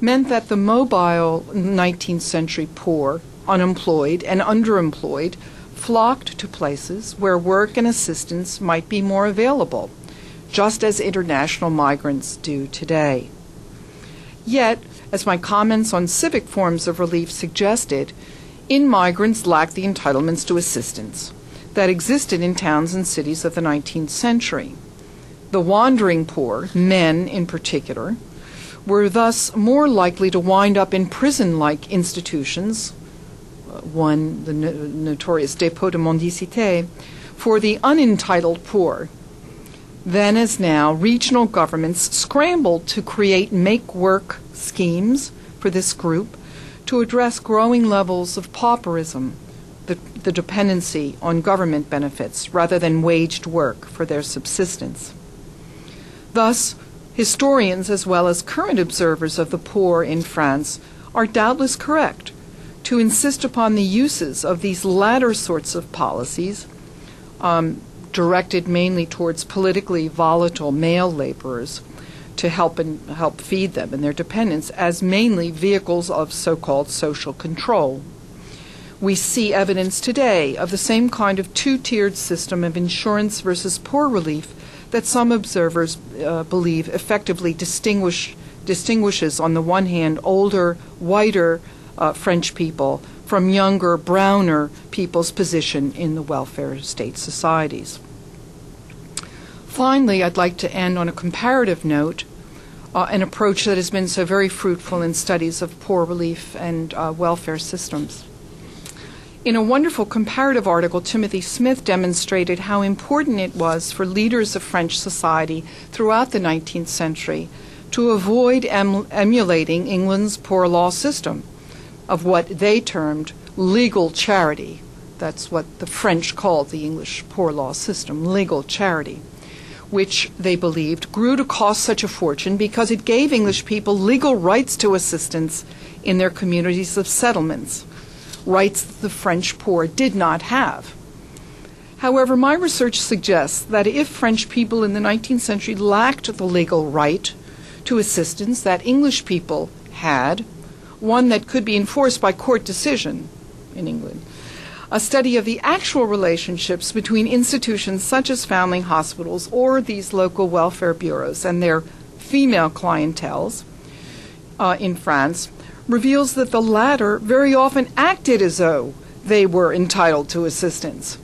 Speaker 3: meant that the mobile 19th century poor, unemployed, and underemployed flocked to places where work and assistance might be more available, just as international migrants do today. Yet, as my comments on civic forms of relief suggested, in migrants lacked the entitlements to assistance that existed in towns and cities of the 19th century. The wandering poor, men in particular, were thus more likely to wind up in prison like institutions, uh, one, the no- notorious Dépôt de Mendicité, for the unentitled poor. Then, as now, regional governments scrambled to create make work schemes for this group to address growing levels of pauperism the, the dependency on government benefits rather than waged work for their subsistence. Thus, historians as well as current observers of the poor in France are doubtless correct to insist upon the uses of these latter sorts of policies, um, directed mainly towards politically volatile male laborers, to help and help feed them and their dependents as mainly vehicles of so-called social control we see evidence today of the same kind of two tiered system of insurance versus poor relief that some observers uh, believe effectively distinguish, distinguishes, on the one hand, older, whiter uh, French people from younger, browner people's position in the welfare state societies. Finally, I'd like to end on a comparative note. Uh, an approach that has been so very fruitful in studies of poor relief and uh, welfare systems. In a wonderful comparative article, Timothy Smith demonstrated how important it was for leaders of French society throughout the 19th century to avoid em- emulating England's poor law system of what they termed legal charity. That's what the French called the English poor law system, legal charity, which they believed grew to cost such a fortune because it gave English people legal rights to assistance in their communities of settlements rights that the French poor did not have. However, my research suggests that if French people in the 19th century lacked the legal right to assistance that English people had, one that could be enforced by court decision in England, a study of the actual relationships between institutions such as foundling hospitals or these local welfare bureaus and their female clienteles uh, in France reveals that the latter very often acted as though they were entitled to assistance.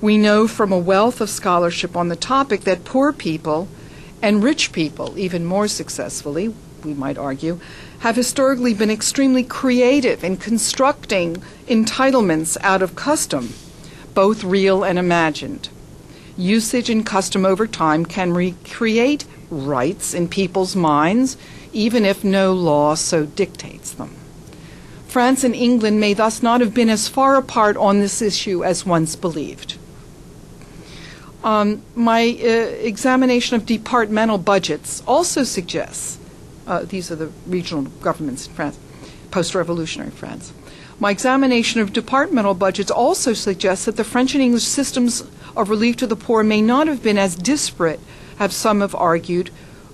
Speaker 3: We know from a wealth of scholarship on the topic that poor people and rich people, even more successfully, we might argue, have historically been extremely creative in constructing entitlements out of custom, both real and imagined. Usage and custom over time can recreate rights in people's minds, even if no law so dictates them. France and England may thus not have been as far apart on this issue as once believed. Um, my uh, examination of departmental budgets also suggests uh, these are the regional governments in France, post revolutionary France. My examination of departmental budgets also suggests that the French and English systems of relief to the poor may not have been as disparate as some have argued,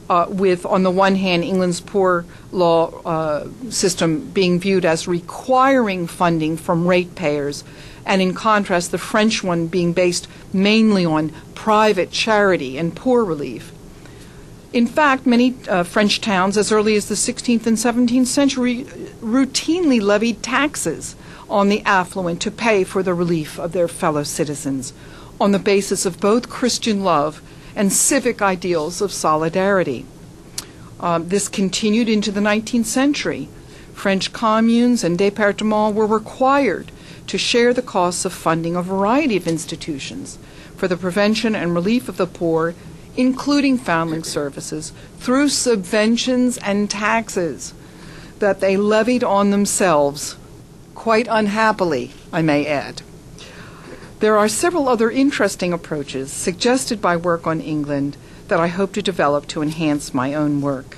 Speaker 3: uh, with, on the one hand, England's poor law uh, system being viewed as requiring funding from ratepayers and in contrast, the French one being based mainly on private charity and poor relief. In fact, many uh, French towns, as early as the 16th and 17th century, routinely levied taxes on the affluent to pay for the relief of their fellow citizens on the basis of both Christian love and civic ideals of solidarity. Um, this continued into the 19th century. French communes and départements were required to share the costs of funding a variety of institutions for the prevention and relief of the poor, including foundling services, through subventions and taxes that they levied on themselves, quite unhappily, I may add. There are several other interesting approaches suggested by work on England that I hope to develop to enhance my own work.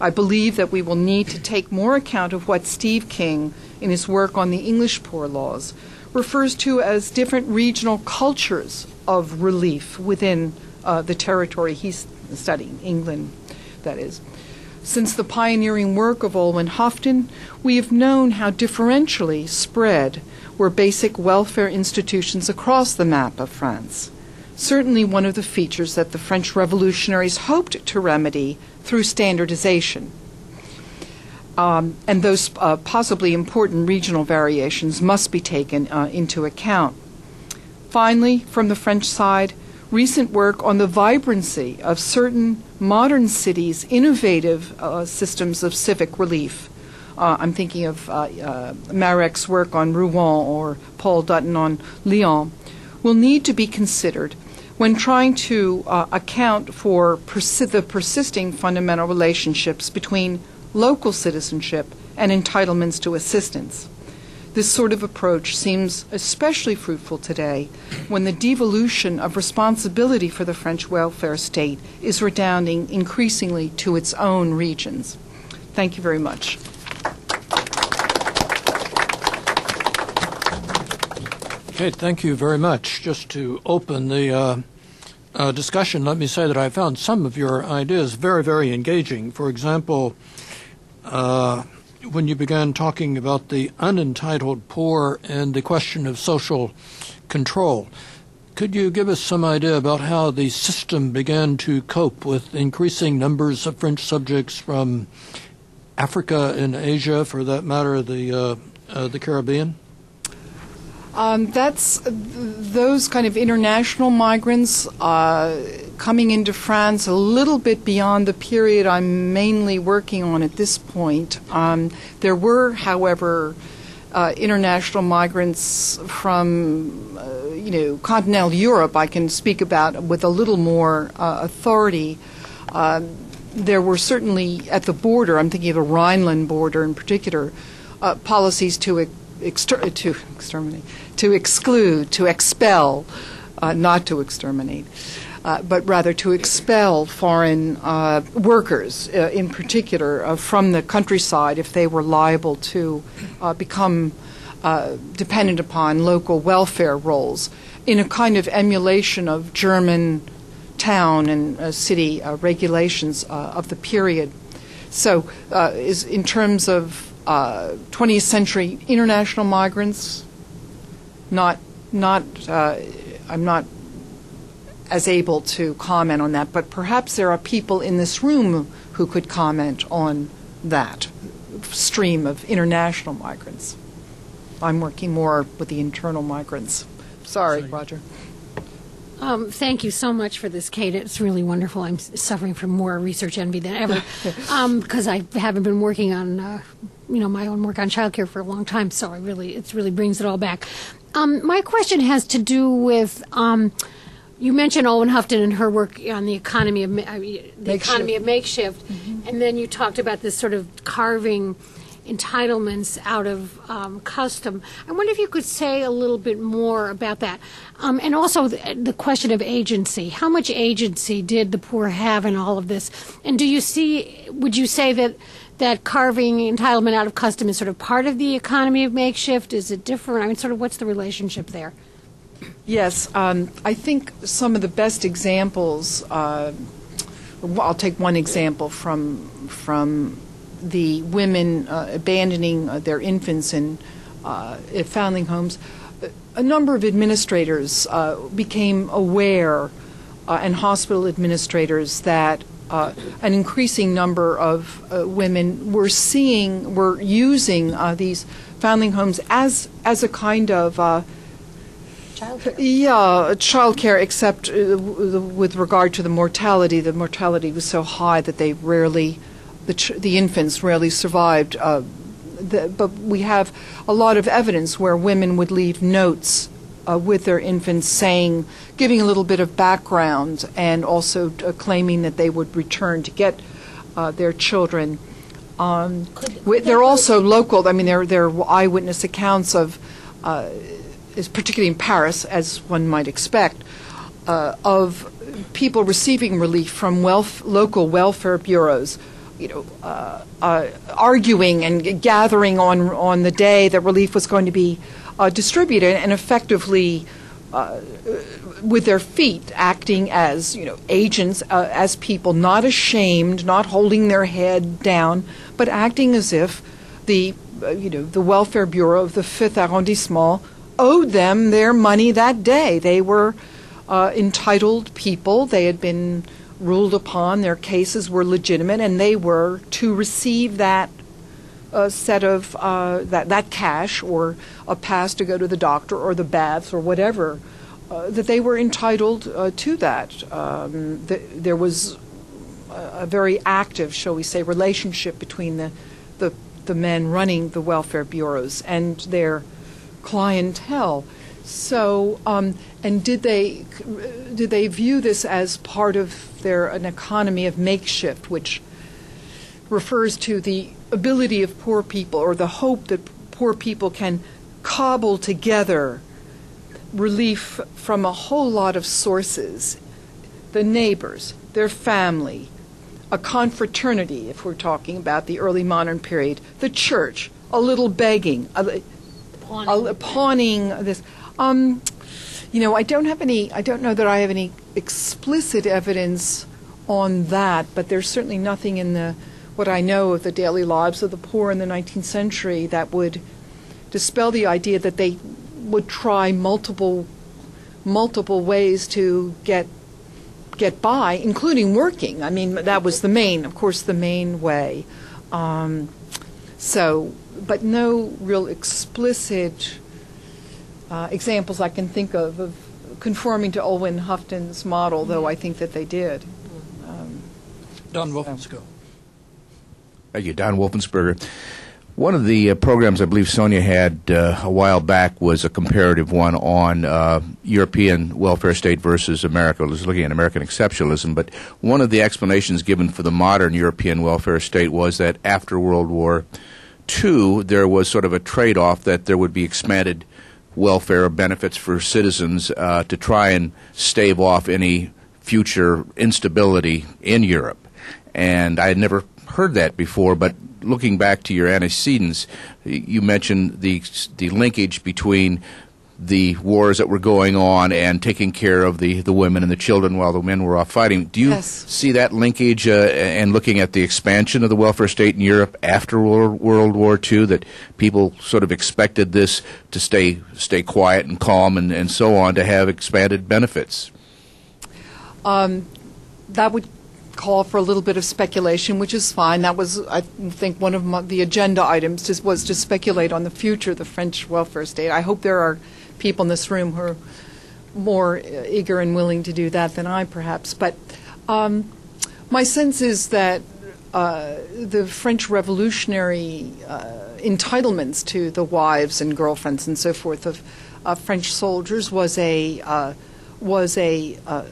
Speaker 3: I believe that we will need to take more account of what Steve King in his work on the English Poor Laws, refers to as different regional cultures of relief within uh, the territory he's studying, England, that is. Since the pioneering work of Olwen Hufton, we have known how differentially spread were basic welfare institutions across the map of France. Certainly one of the features that the French revolutionaries hoped to remedy through standardization um, and those uh, possibly important regional variations must be taken uh, into account. Finally, from the French side, recent work on the vibrancy of certain modern cities' innovative uh, systems of civic relief. Uh, I'm thinking of uh, uh, Marek's work on Rouen or Paul Dutton on Lyon, will need to be considered when trying to account for persi- the persisting fundamental relationships between local citizenship, and entitlements to assistance. This sort of approach seems especially fruitful today when the devolution of responsibility for the French welfare state is redounding increasingly to its own regions. Thank you very much.
Speaker 2: Okay, thank you very much. Just to open the uh, uh, discussion, let me say that I found some of your ideas very, very engaging. For example, uh, when you began talking about the unentitled poor and the question of social control. Could you give us some idea about how the system began to cope with increasing numbers of French subjects from Africa and Asia, for that matter, the uh, uh, the Caribbean?
Speaker 3: Um, that's those kind of international migrants uh, coming into France a little bit beyond the period I'm mainly working on at this point. Um, there were, however, uh, international migrants from, uh, you know, continental Europe. I can speak about with a little more uh, authority. Um, there were certainly at the border. I'm thinking of the Rhineland border in particular. Uh, policies to exter- to exterminate, to exclude, to expel, uh, not to exterminate, uh, but rather to expel foreign uh, workers, uh, in particular, uh, from the countryside if they were liable to uh, become dependent upon local welfare roles in a kind of emulation of German town and city regulations of the period. So, is in terms of uh, 20th century international migrants. Not, not, uh, I'm not as able to comment on that, but perhaps there are people in this room who could comment on that stream of international migrants. I'm working more with the internal migrants. Sorry, Roger.
Speaker 23: Um, thank you so much for this, Kate. It's really wonderful. I'm suffering from more research envy than ever <laughs> because I haven't been working on, uh, you know, my own work on childcare for a long time. So I really, it really brings it all back. Um, my question has to do with. Um, you mentioned Olwen Hufton and her work on the economy of ma- I mean, the
Speaker 3: Makeshift.
Speaker 23: economy of makeshift, and then you talked about this sort of carving entitlements out of um, custom. I wonder if you could say a little bit more about that, um, and also the, the question of agency. How much agency did the poor have in all of this? And do you see? Would you say that? That carving entitlement out of custom is sort of part of the economy of makeshift. Is it different? I mean, sort of, what's the relationship there?
Speaker 3: Yes, um, I think some of the best examples. Uh, I'll take one example from from the women uh, abandoning uh, their infants in uh, at foundling homes. A number of administrators uh, became aware, uh, and hospital administrators, that uh, an increasing number of uh, women were seeing, were using uh, these foundling homes as as a kind of uh, yeah, child care, except uh, w- with regard to the mortality. The mortality was so high that they rarely, the, ch- the infants rarely survived. Uh, the, but we have a lot of evidence where women would leave notes uh, with their infants saying, giving a little bit of background and also uh, claiming that they would return to get uh, their children. Um, wi- they're also local. I mean, there there are eyewitness accounts of, uh, particularly in Paris, as one might expect, uh, of people receiving relief from welf- local welfare bureaus. You know, uh, uh, arguing and gathering on on the day that relief was going to be uh, distributed, and effectively uh, with their feet, acting as you know agents, uh, as people, not ashamed, not holding their head down, but acting as if the uh, you know the welfare bureau of the Fifth Arrondissement owed them their money that day. They were uh, entitled people. They had been ruled upon. Their cases were legitimate, and they were to receive that a set of uh, that that cash or a pass to go to the doctor or the baths or whatever uh, that they were entitled uh, to that. Um, th- there was a, a very active, shall we say, relationship between the, the the men running the welfare bureaus and their clientele. So, um, and did they did they view this as part of their an economy of makeshift, which refers to the ability of poor people or the hope that poor people can cobble together relief from a whole lot of sources the neighbors, their family, a confraternity, if we're talking about the early modern period, the church, a little begging, a, a, pawning this. Um, you know, I don't have any, I don't know that I have any explicit evidence on that, but there's certainly nothing in the what I know of the daily lives of the poor in the 19th century that would dispel the idea that they would try multiple multiple ways to get get by, including working. I mean, that was the main, of course, the main way. Um, so, but no real explicit uh, examples I can think of of conforming to Olwen Hufton's model, though I think that they did. Um,
Speaker 2: Don Wolfensko.
Speaker 11: Thank you, Don Wolfensberger. One of the uh, programs I believe Sonya had uh, a while back was a comparative one on uh, European welfare state versus America. It was looking at American exceptionalism, but one of the explanations given for the modern European welfare state was that after World War II, there was sort of a trade off that there would be expanded welfare benefits for citizens uh, to try and stave off any future instability in Europe. And I had never heard that before, but looking back to your antecedents, you mentioned the the linkage between the wars that were going on and taking care of the, the women and the children while the men were off fighting. Do you
Speaker 3: Yes.
Speaker 11: see that linkage uh, and looking at the expansion of the welfare state in Europe after World, World War II that people sort of expected this to stay stay quiet and calm and, and so on to have expanded benefits?
Speaker 3: Um, that would call for a little bit of speculation, which is fine. That was, I think, one of my, the agenda items just was to speculate on the future of the French welfare state. I hope there are people in this room who are more uh, eager and willing to do that than I, perhaps. But um, my sense is that uh, the French revolutionary uh, entitlements to the wives and girlfriends and so forth of uh, French soldiers was a uh, was a uh,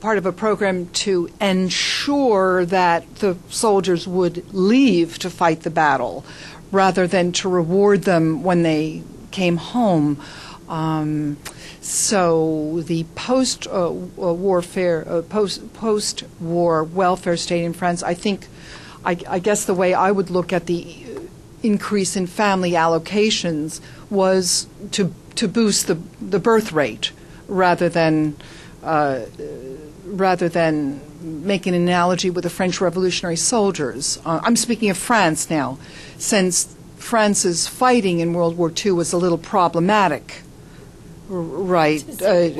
Speaker 3: part of a program to ensure that the soldiers would leave to fight the battle rather than to reward them when they came home. Um, so the post uh, warfare, uh, post post war welfare state in France, I think, I, I guess the way I would look at the increase in family allocations was to to boost the the birth rate rather than uh, rather than make an analogy with the French Revolutionary soldiers. Uh, I'm speaking of France now, since France's fighting in World War II was a little problematic. R- Right? Uh,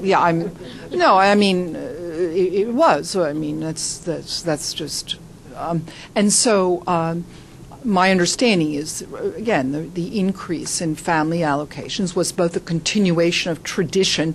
Speaker 3: yeah, I'm. No, I mean, uh, it, it was. So I mean, that's that's that's just. Um, and so, um, my understanding is, uh, again, the, the increase in family allocations was both a continuation of tradition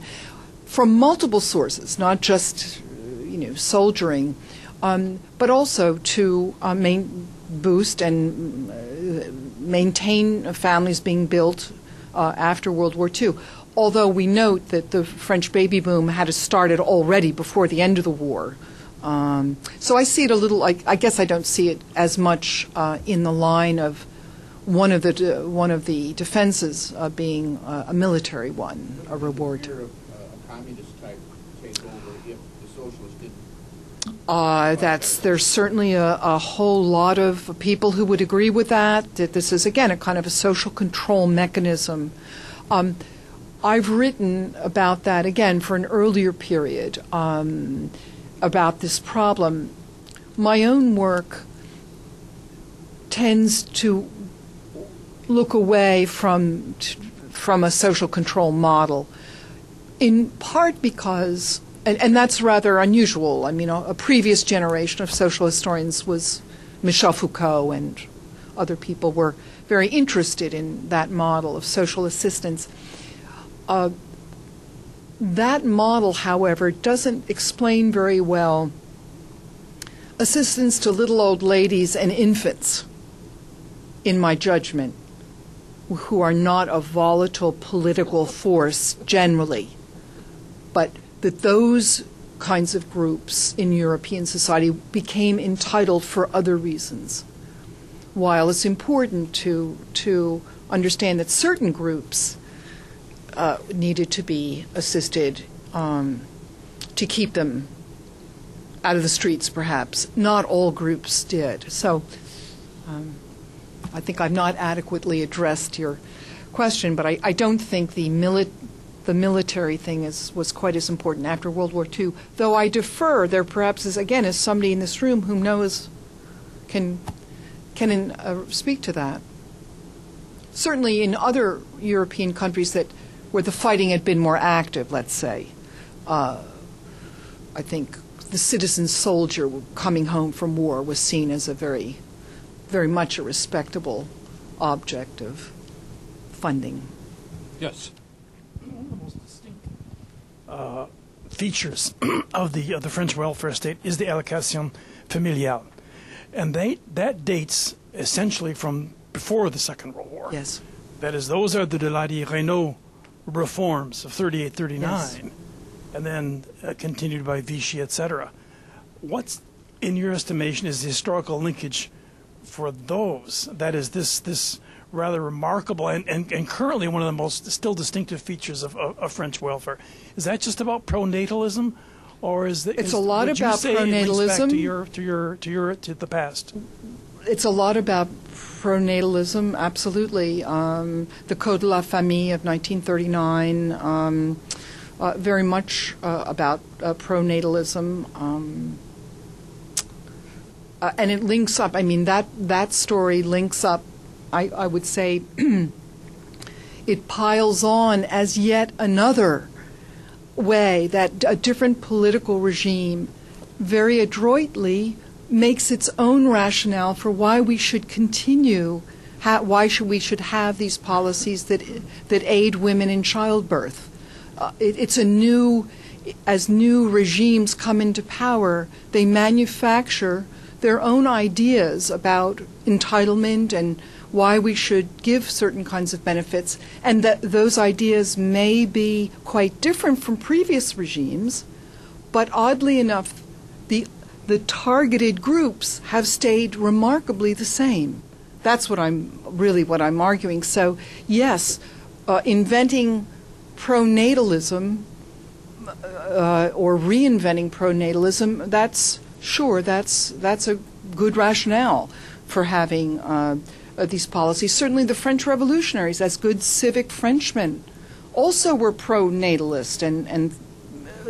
Speaker 3: from multiple sources, not just you know soldiering, um, but also to uh, main, boost and uh, maintain families being built uh, after World War II. Although we note that the French baby boom had started already before the end of the war. Um, so I see it a little. I, I guess I don't see it as much uh, in the line of one of the de- one of the defenses uh, being uh, a military one, a reward.
Speaker 11: a communist type takeover if the socialists didn't.
Speaker 3: Uh, that's there's certainly a, a whole lot of people who would agree with that. That this is again a kind of a social control mechanism. Um, I've written about that again for an earlier period um, about this problem. My own work tends to look away from from a social control model, in part because, and, and that's rather unusual. I mean, a, a previous generation of social historians was Michel Foucault and other people were very interested in that model of social assistance. Uh, that model, however, doesn't explain very well assistance to little old ladies and infants, in my judgment, who are not a volatile political force generally, but that those kinds of groups in European society became entitled for other reasons. While it's important to, to understand that certain groups uh, needed to be assisted um, to keep them out of the streets, perhaps. Not all groups did. So um, I think I've not adequately addressed your question, but I, I don't think the, mili- the military thing is, was quite as important after World War II, though I defer. There perhaps is, again, is somebody in this room who knows, can, can uh, speak to that. Certainly in other European countries that where the fighting had been more active, let's say. Uh, I think the citizen soldier coming home from war was seen as a very, very much a respectable object of funding.
Speaker 2: Yes.
Speaker 8: Uh, features <clears throat> of the of the French welfare state is the allocation familiale, and they that dates essentially from before the Second World War.
Speaker 3: Yes.
Speaker 8: That is, those are the Daladier Reynaud reforms of 38, 39,
Speaker 3: Yes.
Speaker 8: and then uh, continued by Vichy, etc. What's, in your estimation, is the historical linkage for those? That is, this this rather remarkable and, and, and currently one of the most still distinctive features of, of, of French welfare. Is that just about pronatalism, or is it?
Speaker 3: It's a lot about
Speaker 8: say it back
Speaker 3: pronatalism.
Speaker 8: to your to your to your to the past?
Speaker 3: It's a lot about pronatalism, absolutely. Um, the Code de la Famille of 1939, um, uh, very much uh, about uh, pronatalism. Um, uh, and it links up, I mean, that, that story links up, I, I would say, <clears throat> it piles on as yet another way that a different political regime very adroitly makes its own rationale for why we should continue, why should we should have these policies that that aid women in childbirth. Uh, it, it's a new, as new regimes come into power, they manufacture their own ideas about entitlement and why we should give certain kinds of benefits, and that those ideas may be quite different from previous regimes, but oddly enough, the the targeted groups have stayed remarkably the same. That's what I'm really what I'm arguing. So yes, uh, inventing pronatalism uh, or reinventing pronatalism. That's sure. That's that's a good rationale for having uh, uh, these policies. Certainly, the French revolutionaries, as good civic Frenchmen, also were pro-natalist and and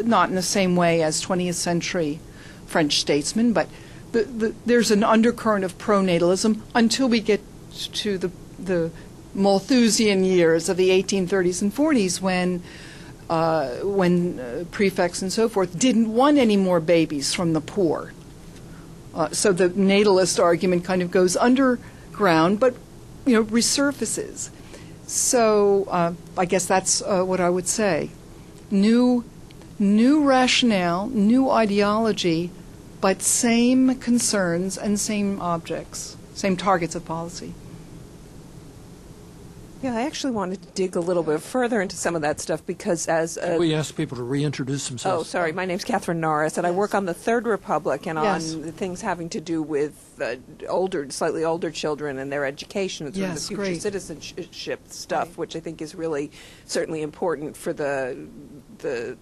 Speaker 3: not in the same way as 20th century French statesmen, but the, the, there's an undercurrent of pronatalism until we get to the the Malthusian years of the 1830s and 40s when. Uh, when uh, prefects and so forth didn't want any more babies from the poor. Uh, so the natalist argument kind of goes underground, but you know resurfaces. So uh, I guess that's uh, what I would say. New, new rationale, new ideology, but same concerns and same objects, same targets of policy.
Speaker 24: Yeah, I actually wanted to dig a little bit further into some of that stuff because as a,
Speaker 2: we ask people to reintroduce themselves.
Speaker 24: Oh, sorry. My name's Catherine Norris, and I work on the Third Republic and
Speaker 3: Yes.
Speaker 24: on things having to do with uh, older, slightly older children and their education and sort
Speaker 3: Yes,
Speaker 24: of the future
Speaker 3: great.
Speaker 24: citizenship stuff, which I think is really certainly important for the the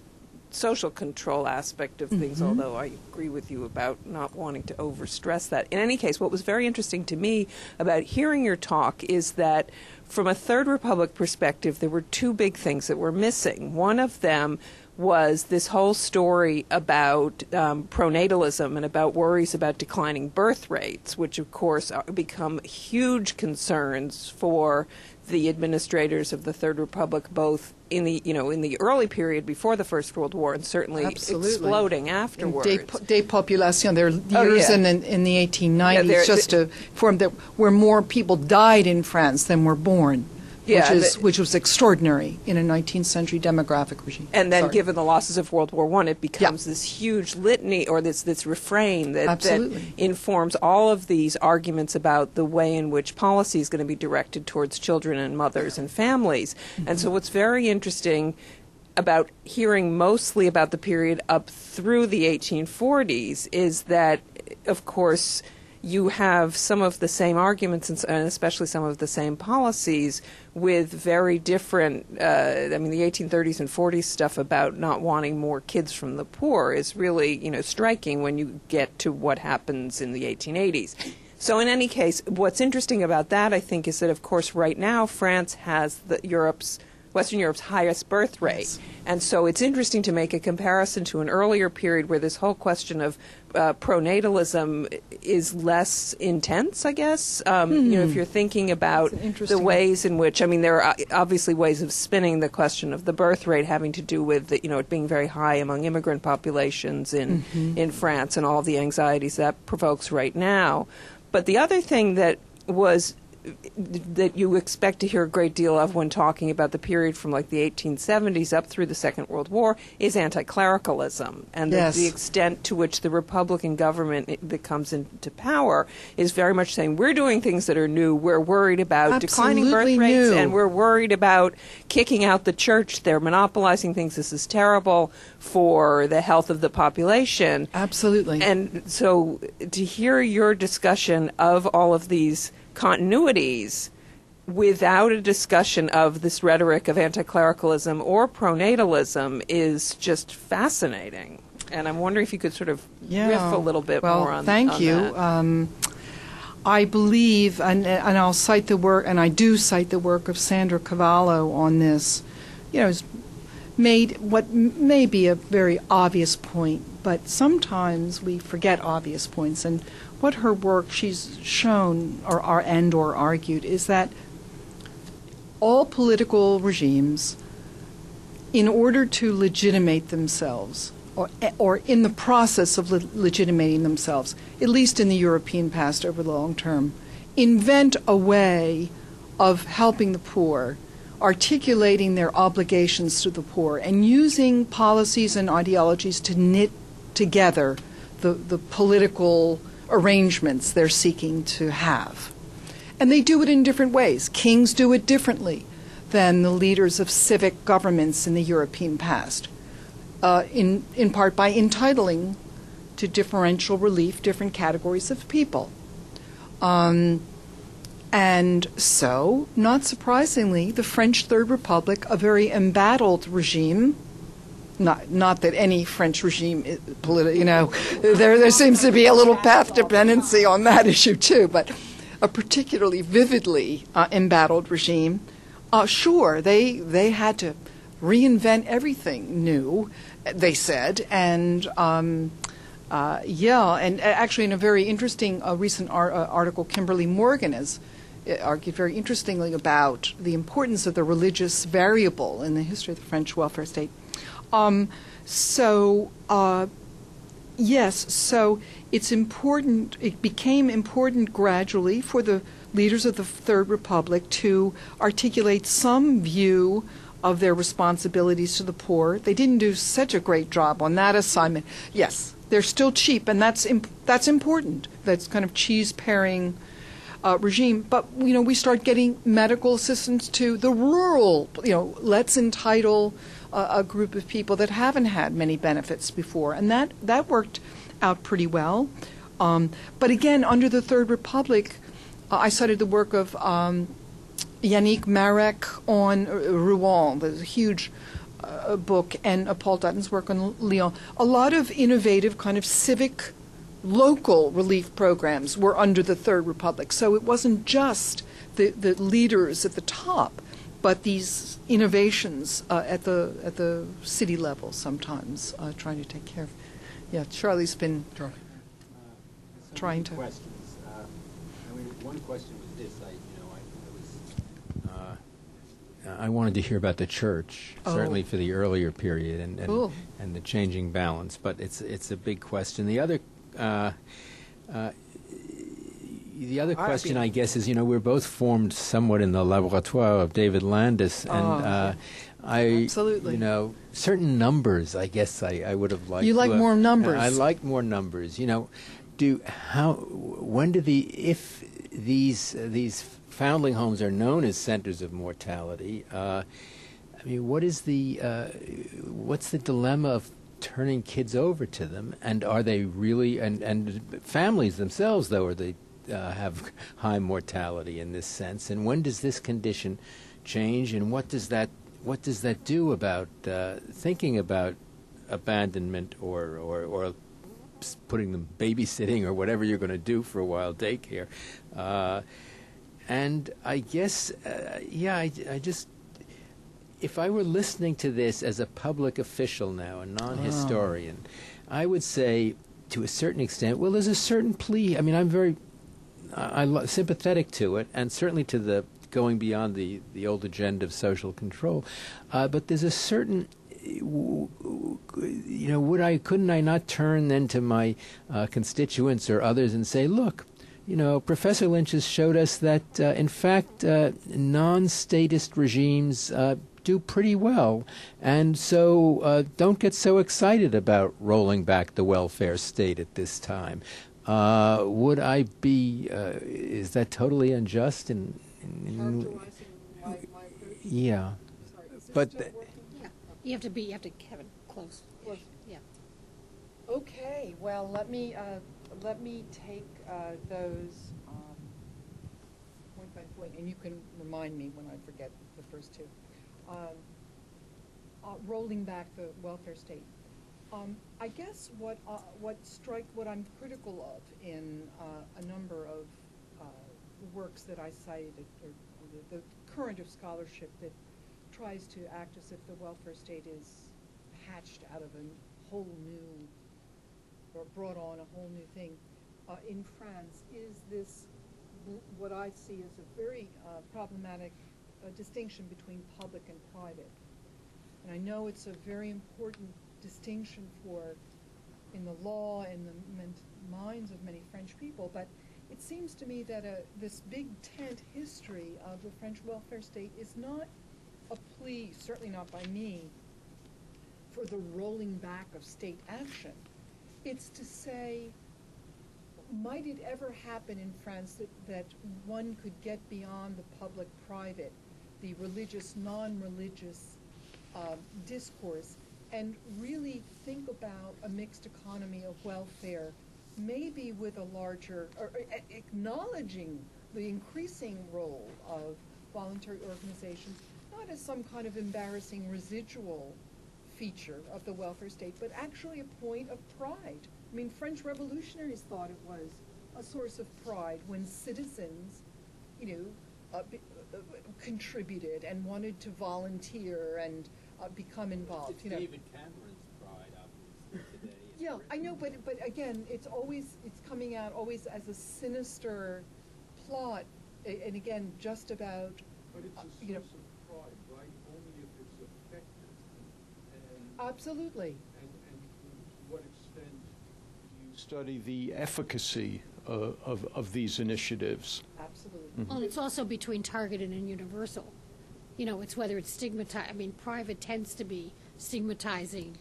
Speaker 24: social control aspect of things.
Speaker 3: Mhm.
Speaker 24: Although I agree with you about not wanting to overstress that. In any case, what was very interesting to me about hearing your talk is that. From a Third Republic perspective, there were two big things that were missing. One of them was this whole story about um, pronatalism and about worries about declining birth rates, which of course become huge concerns for the administrators of the Third Republic, both in the you know in the early period before the First World War and certainly
Speaker 3: Absolutely.
Speaker 24: exploding
Speaker 3: And
Speaker 24: afterwards.
Speaker 3: depo- depopulation. There are
Speaker 24: Oh,
Speaker 3: years
Speaker 24: yeah.
Speaker 3: in, in, the 1890s
Speaker 24: Yeah,
Speaker 3: just to form that where more people died in France than were born,
Speaker 24: Yeah,
Speaker 3: which is which was extraordinary in a 19th century demographic regime.
Speaker 24: And then,
Speaker 3: Sorry.
Speaker 24: given the losses of World War One, it becomes this huge litany or this this refrain that, that informs all of these arguments about the way in which policy is going to be directed towards children and mothers and families. And mm-hmm. so, what's very interesting about hearing mostly about the period up through the 1840s is that, of course, you have some of the same arguments and especially some of the same policies with very different. Uh, I mean, the 1830s and 40s stuff about not wanting more kids from the poor is really, you know, striking when you get to what happens in the 1880s. So, in any case, what's interesting about that, I think, is that, of course, right now France has the Europe's Western Europe's highest birth rate. And so it's interesting to make a comparison to an earlier period where this whole question of uh, pronatalism is less intense, I guess. Um, You know, if
Speaker 3: Hmm.
Speaker 24: you're thinking about the ways in which, I mean, there are obviously ways of spinning the question of the birth rate having to do with, the, you know, it being very high among immigrant populations in,
Speaker 3: Mhm.
Speaker 24: in France and all the anxieties that provokes right now. But the other thing that was that you expect to hear a great deal of when talking about the period from like the 1870s up through the Second World War is anti-clericalism and the,
Speaker 3: Yes.
Speaker 24: the extent to which the Republican government that comes into power is very much saying we're doing things that are new. We're worried about declining birth rates
Speaker 3: new.
Speaker 24: and we're worried about kicking out the church. They're monopolizing things. This is terrible for the health of the population.
Speaker 3: Absolutely.
Speaker 24: And so to hear your discussion of all of these continuities without a discussion of this rhetoric of anti-clericalism or pronatalism is just fascinating. And I'm wondering if you could sort of riff a little bit
Speaker 3: well,
Speaker 24: more on that.
Speaker 3: thank
Speaker 24: on
Speaker 3: you. Um, I believe, and, and I'll cite the work, and I do cite the work of Sandra Cavallo on this. You know, made what may be a very obvious point, but sometimes we forget obvious points. And what her work she's shown, or, or and or argued, is that all political regimes, in order to legitimate themselves, or, or in the process of le- legitimating themselves, at least in the European past over the long term, invent a way of helping the poor, articulating their obligations to the poor, and using policies and ideologies to knit together the, the political arrangements they're seeking to have. And they do it in different ways. Kings do it differently than the leaders of civic governments in the European past, uh, in, in part by entitling to differential relief different categories of people. Um, and so, not surprisingly, the French Third Republic, a very embattled regime, not not that any French regime, is politi- you know, there there seems to be a little path dependency on that <laughs> issue too, but a particularly vividly uh, embattled regime. Uh, sure, they they had to reinvent everything new, they said, and. Um, uh, yeah, and actually, in a very interesting uh, recent ar- uh, article, Kimberly Morgan has uh, argued very interestingly about the importance of the religious variable in the history of the French welfare state. Um, so, uh, yes, so it's important, it became important gradually for the leaders of the Third Republic to articulate some view of their responsibilities to the poor. They didn't do such a great job on that assignment. Yes, they're still cheap, and that's imp- that's important. That's kind of cheese pairing uh, regime. But you know, we start getting medical assistance to the rural. You know, let's entitle uh, a group of people that haven't had many benefits before, and that that worked out pretty well. Um, but again, under the Third Republic, uh, I cited the work of um, Yannick Marec on uh, Rouen, the huge uh, book, and uh, Paul Dutton's work on Lyon. A lot of innovative kind of civic local relief programs were under the Third Republic. So it wasn't just the, the leaders at the top, but these innovations uh, at the at the city level sometimes uh, trying to take care of. Yeah, Charlie's been
Speaker 2: Charlie.
Speaker 3: trying to.
Speaker 25: Questions. Uh, I mean, one question was this. I, you know, I, I was. Uh, I wanted to hear about the church,
Speaker 3: Oh.
Speaker 25: certainly for the earlier period and and,
Speaker 3: Cool.
Speaker 25: and the changing balance. But it's it's a big question. The other. The other question, I guess, is you know we're both formed somewhat in the laboratoire of David Landes, and
Speaker 3: Oh,
Speaker 25: uh, I,
Speaker 3: Absolutely.
Speaker 25: you know, certain numbers. I guess I, I would have liked.
Speaker 3: You like
Speaker 25: to
Speaker 3: more numbers.
Speaker 25: I like more numbers. You know, do how when do the if these uh, these foundling homes are known as centers of mortality? Uh, I mean, what is the uh, what's the dilemma of turning kids over to them, and are they really and and families themselves though are they uh, have high mortality in this sense? And when does this condition change, and what does that what does that do about uh, thinking about abandonment or or, or putting them babysitting or whatever you're going to do for a while daycare? Uh, and I guess, uh, yeah, I, I just if I were listening to this as a public official now, a non-historian, I would say, to a certain extent, well, there's a certain plea. I mean, I'm very I, lo- sympathetic to it, and certainly to the going beyond the, the old agenda of social control. Uh, but there's a certain you know, would I couldn't I not turn then to my uh, constituents or others and say, look, you know, Professor Lynch has showed us that uh, in fact uh, non-statist regimes uh, do pretty well, and so uh, don't get so excited about rolling back the welfare state at this time. Uh, would I be? Uh, is that totally unjust? And yeah, but. th-
Speaker 23: You have to be, you have to have it close. Yeah.
Speaker 3: Okay, well, let me, uh, let me take uh, those um, point by point, and you can remind me when I forget the first two. Um, uh, Rolling back the welfare state. Um, I guess what, uh, what strike, what I'm critical of in uh, a number of uh, works that I cited, or the, the current of scholarship that tries to act as if the welfare state is hatched out of a whole new, or brought on a whole new thing, uh, in France, is this, what I see as a very uh, problematic uh, distinction between public and private. And I know it's a very important distinction for in the law and the minds of many French people, but it seems to me that uh, this big tent history of the French welfare state is not a plea, certainly not by me, for the rolling back of state action. It's to say, might it ever happen in France that, that one could get beyond the public-private, the religious, non-religious uh, discourse, and really think about a mixed economy of welfare, maybe with a larger, or acknowledging the increasing role of voluntary organizations, not as some kind of embarrassing residual feature of the welfare state, but actually a point of pride. I mean, French revolutionaries thought it was a source of pride when citizens, you know, uh, uh, contributed and wanted to volunteer and uh, become involved.
Speaker 26: It's
Speaker 3: you know.
Speaker 26: David Cameron's pride, obviously, today.
Speaker 3: Yeah, I know, but but again, it's always it's coming out always as a sinister plot, a- and again, just about.
Speaker 27: But it's
Speaker 3: uh,
Speaker 27: a
Speaker 3: you know,
Speaker 27: source of pride, right? Only if it's effective. And,
Speaker 3: Absolutely.
Speaker 27: and, and to what extent do you
Speaker 12: Study the efficacy uh, of, of these initiatives.
Speaker 3: Absolutely.
Speaker 1: Well, it's also between targeted and universal. You know, it's whether it's stigmatized, I mean, private tends to be stigmatizing,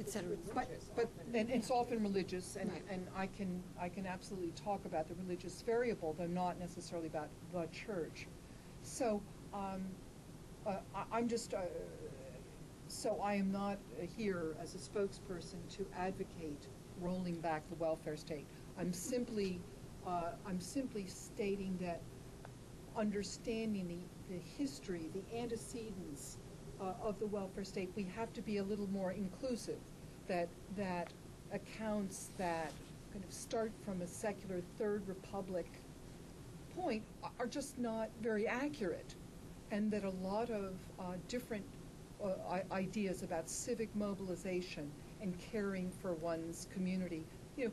Speaker 1: et cetera.
Speaker 3: But, but, and it's often religious, and, and I can, I can absolutely talk about the religious variable, though not necessarily about the church. So, um, uh, I, I'm just, uh, so I am not uh, here as a spokesperson to advocate rolling back the welfare state. I'm simply, uh, I'm simply stating that understanding the, the history, the antecedents uh, of the welfare state, we have to be a little more inclusive. That that accounts that kind of start from a secular Third Republic point are just not very accurate, and that a lot of uh, different uh, ideas about civic mobilization and caring for one's community, you know,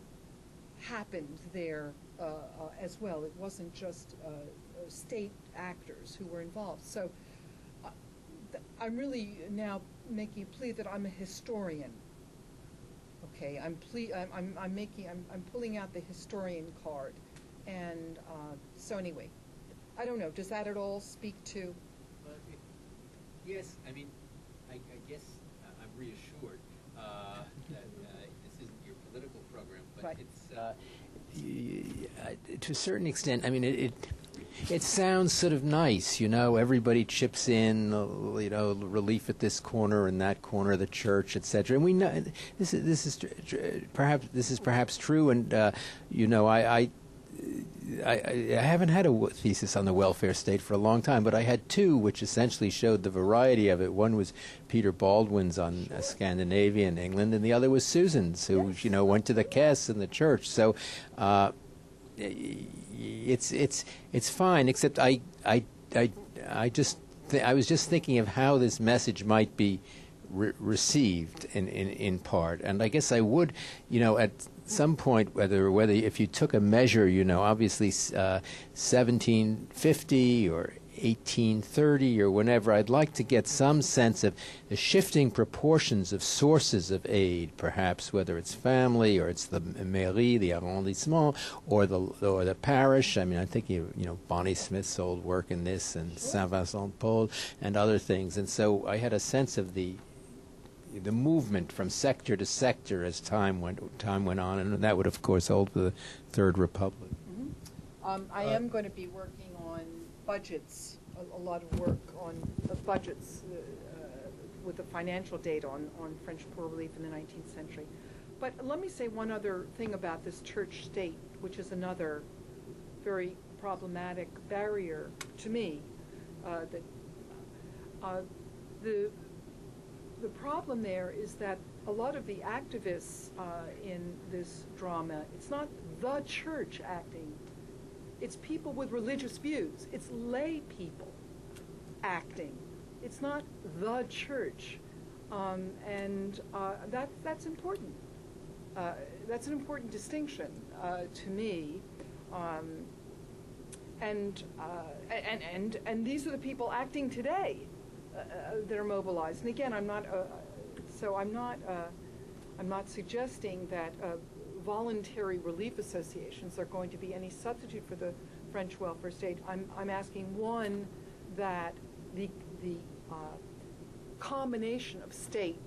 Speaker 3: happened there uh, uh, as well. It wasn't just uh, state actors who were involved. So uh, th- I'm really now making a plea that I'm a historian. Okay, I'm ple- I'm, I'm, I'm making I'm, I'm pulling out the historian card, and uh, so anyway, I don't know. Does that at all speak to?
Speaker 26: Well, it- Yes, I mean, I, I guess uh, I'm reassured uh, that uh, this isn't your political program, but
Speaker 3: Right.
Speaker 26: it's. Uh,
Speaker 25: y- uh, to a certain extent, I mean, it, it it sounds sort of nice, you know. Everybody chips in, uh, you know, relief at this corner and that corner of the church, etc. And we know this is this is tr- tr- perhaps this is perhaps true. And uh, you know, I. I I, I haven't had a thesis on the welfare state for a long time, but I had two which essentially showed the variety of it. One was Peter Baldwin's on uh, Scandinavia and England, and the other was Susan's, who you know went to the Cass in the church. So uh, it's it's it's fine, except I I I I just th- I was just thinking of how this message might be re- received in, in in part, and I guess I would, you know, at some point whether whether if you took a measure, you know, obviously uh, 1750 or 1830 or whenever, I'd like to get some sense of the shifting proportions of sources of aid, perhaps whether it's family or it's the mairie, the arrondissement, or the or the parish. I mean, I'm thinking of you know Bonnie Smith's old work in this and Saint Vincent Paul and other things, and so I had a sense of the the movement from sector to sector as time went time went on, and that would of course hold for the Third Republic.
Speaker 3: Um, I am going to be working on budgets, a, a lot of work on the budgets uh, uh, with the financial data on, on French poor relief in the 19th century. But let me say one other thing about this church state, which is another very problematic barrier to me. Uh, that uh, the the problem there is that a lot of the activists uh, in this drama, it's not the church acting it's people with religious views. It's lay people acting. It's not the church, um, and uh, that that's important. Uh, that's an important distinction uh, to me. Um, and, uh, and and and these are the people acting today uh, uh, that are mobilized. And again, I'm not. So I'm not, I'm not suggesting that voluntary relief associations are going to be any substitute for the French welfare state. I'm, I'm asking, one, that the, the uh, combination of state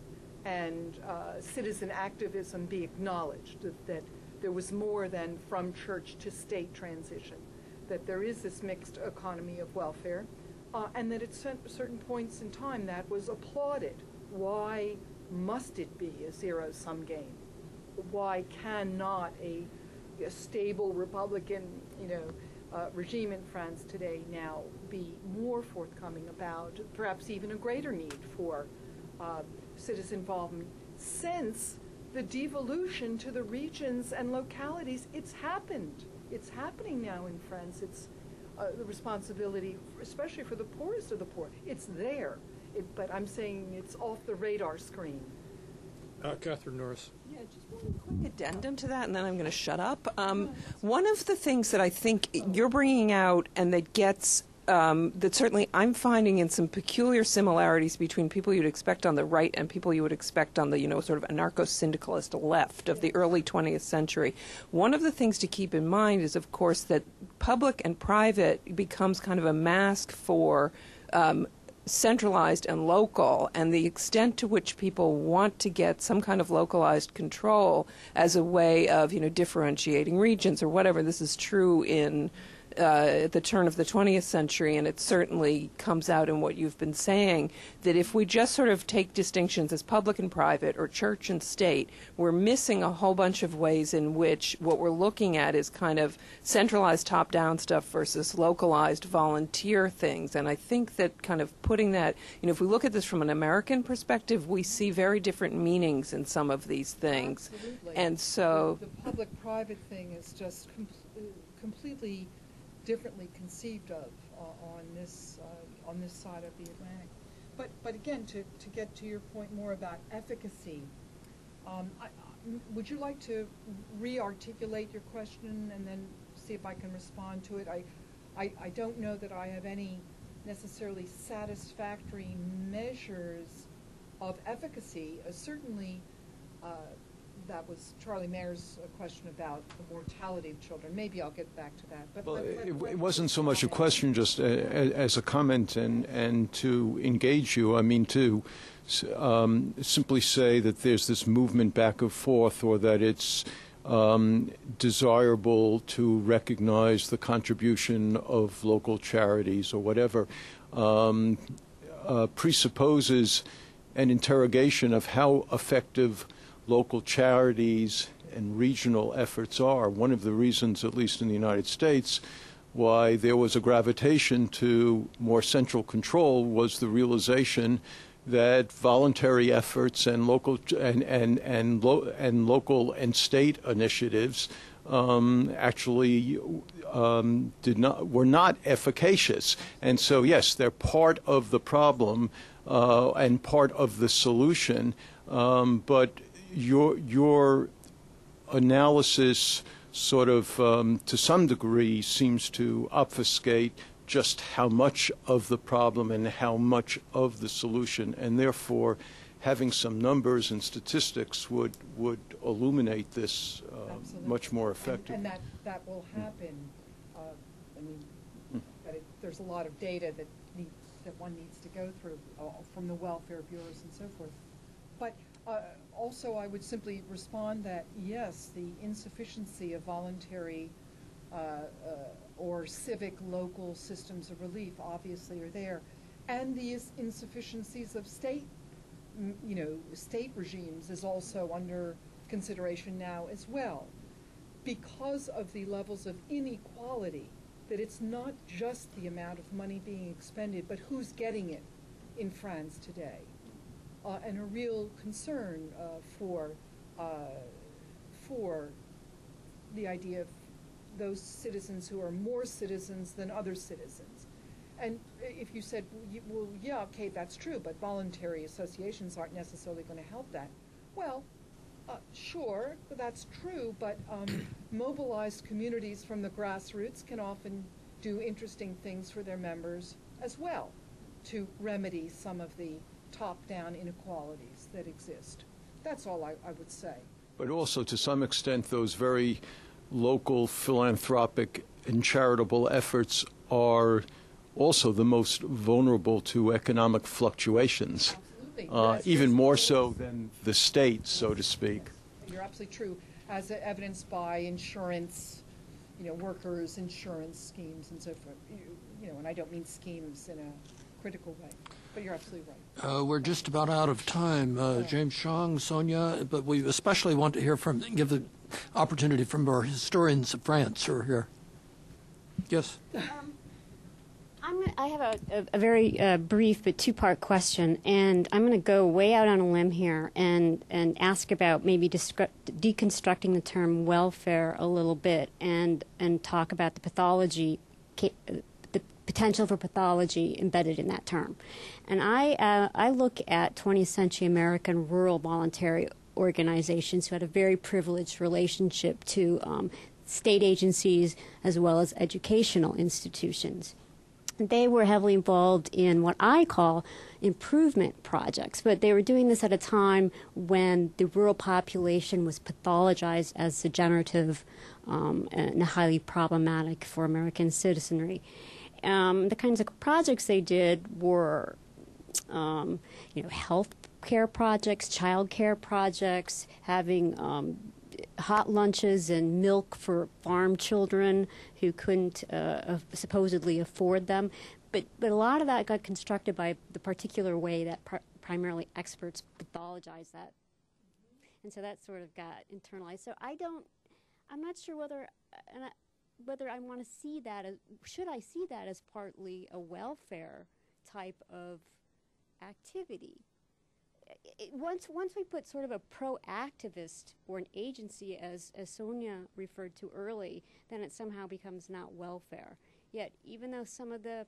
Speaker 3: and uh, citizen activism be acknowledged, that, that there was more than from church to state transition, that there is this mixed economy of welfare, uh, and that at certain points in time that was applauded. Why must it be a zero-sum game? Why cannot a, a stable Republican, you know, uh, regime in France today now be more forthcoming about perhaps even a greater need for uh, citizen involvement since the devolution to the regions and localities? It's happened. It's happening now in france. It's uh, the responsibility especially for the poorest of the poor. It's there. It, but i'm saying it's off the radar screen
Speaker 2: Uh, Catherine Norris.
Speaker 24: Yeah, just one quick addendum to that, and then I'm going to shut up. Um, one of the things that I think you're bringing out, and that gets um, that certainly I'm finding in some peculiar similarities between people you'd expect on the right and people you would expect on the you know sort of anarcho-syndicalist left of the early 20th century. One of the things to keep in mind is, of course, that public and private becomes kind of a mask for um, centralized and local, and the extent to which people want to get some kind of localized control as a way of, you know, differentiating regions or whatever. This is true in uh, at the turn of the 20th century, and it certainly comes out in what you've been saying, that if we just sort of take distinctions as public and private or church and state, we're missing a whole bunch of ways in which what we're looking at is kind of centralized top down stuff versus localized volunteer things. And I think that kind of putting that, you know, if we look at this from an American perspective, we see very different meanings in some of these things.
Speaker 3: Absolutely.
Speaker 24: And so.
Speaker 3: the, the public-private thing is just com- completely differently conceived of uh, on this uh, on this side of the Atlantic. But but again, to, to get to your point more about efficacy, um, I, would you like to re-articulate your question and then see if I can respond to it? I, I I don't know that I have any necessarily satisfactory measures of efficacy. Uh, certainly. Uh, that was Charlie Maier's uh, question about the mortality of children. Maybe I'll get back to that. But
Speaker 12: Well,
Speaker 3: let- let-
Speaker 12: it,
Speaker 3: let-
Speaker 12: it wasn't so much a question, just a, a, as a comment and, and to engage you. I mean, to um, simply say that there's this movement back and forth, or that it's um, desirable to recognize the contribution of local charities or whatever, um, uh, presupposes an interrogation of how effective local charities and regional efforts are. One of the reasons, at least in the United States, why there was a gravitation to more central control was the realization that voluntary efforts and local and and and, lo- and local and state initiatives um, actually um, did not were not efficacious. And so, yes, they're part of the problem uh, and part of the solution. Um, but your your analysis sort of um, to some degree seems to obfuscate just how much of the problem and how much of the solution and therefore having some numbers and statistics would would illuminate this uh, much more effectively.
Speaker 3: And that, that will happen. Uh, I mean, it, there's a lot of data that needs, that one needs to go through uh, from the welfare bureaus and so forth. But uh, also, I would simply respond that, yes, the insufficiency of voluntary uh, uh, or civic local systems of relief obviously are there, and the insufficiencies of state, you know, state regimes is also under consideration now as well, because of the levels of inequality, that it's not just the amount of money being expended, but who's getting it in France today uh, and a real concern uh, for uh, for the idea of those citizens who are more citizens than other citizens. And if you said, well, yeah, okay, that's true, but voluntary associations aren't necessarily going to help that. Well, uh, sure, that's true, but um, <coughs> mobilized communities from the grassroots can often do interesting things for their members as well to remedy some of the top-down inequalities that exist. That's all I, I would say.
Speaker 12: But also, to some extent, those very local philanthropic and charitable efforts are also the most vulnerable to economic fluctuations, uh, even more so than the state, so to speak.
Speaker 3: You're absolutely true, as evidenced by insurance, you know, workers' insurance schemes and so forth. You, you know, and I don't mean schemes in a critical way, but you're absolutely right.
Speaker 2: Uh, we're just about out of time. Uh, James Chong, Sonya, but we especially want to hear from, give the opportunity from our historians of France who are here. Yes.
Speaker 28: I'm, I have a, a, a very uh, brief but two-part question, and I'm going to go way out on a limb here and, and ask about maybe deconstructing the term welfare a little bit and, and talk about the pathology, ca- the potential for pathology embedded in that term. And I, uh, I look at 20th century American rural voluntary organizations who had a very privileged relationship to um, state agencies as well as educational institutions they were heavily involved in what I call improvement projects, but they were doing this at a time when the rural population was pathologized as degenerative um, and highly problematic for American citizenry. Um, the kinds of projects they did were, um, you know, health care projects, child care projects, having um, hot lunches and milk for farm children who couldn't uh, supposedly afford them. But, but a lot of that got constructed by the particular way that pr- primarily experts pathologize that. And so that sort of got internalized. So I don't, I'm not sure whether, and I, whether I want to see that as, should I see that as partly a welfare type of activity? it, once once we put sort of a proactivist or an agency, as as Sonya referred to early, then it somehow becomes not welfare. Yet, even though some of the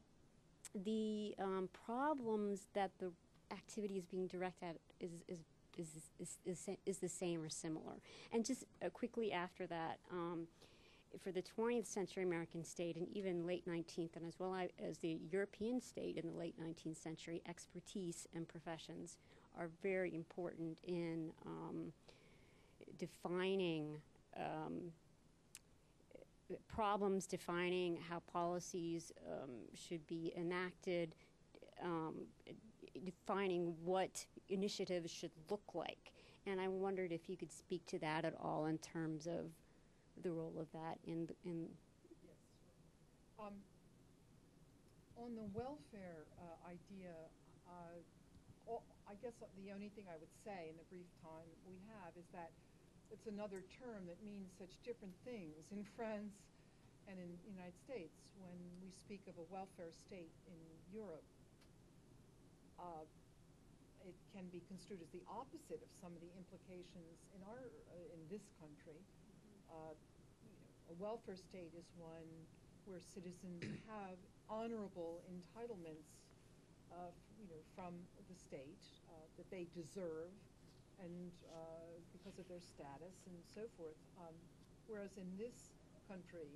Speaker 28: the um, problems that the activity is being directed at is is is is, is, is the same or similar. And just uh, quickly after that. Um, for the 20th century American state and even late 19th, and as well as the European state in the late 19th century, expertise and professions are very important in um, defining um, problems, defining how policies um, should be enacted, um, defining what initiatives should look like. And I wondered if you could speak to that at all in terms of the role of that in in
Speaker 3: Um, on the welfare uh, idea, uh, all, I guess the only thing I would say in the brief time we have is that it's another term that means such different things in <laughs> France and in the United States. When we speak of a welfare state in Europe, uh, it can be construed as the opposite of some of the implications in our uh, in this country. Uh, you know, a welfare state is one where citizens <coughs> have honorable entitlements, uh, you know, from the state uh, that they deserve, and uh, because of their status and so forth. Um, whereas in this country,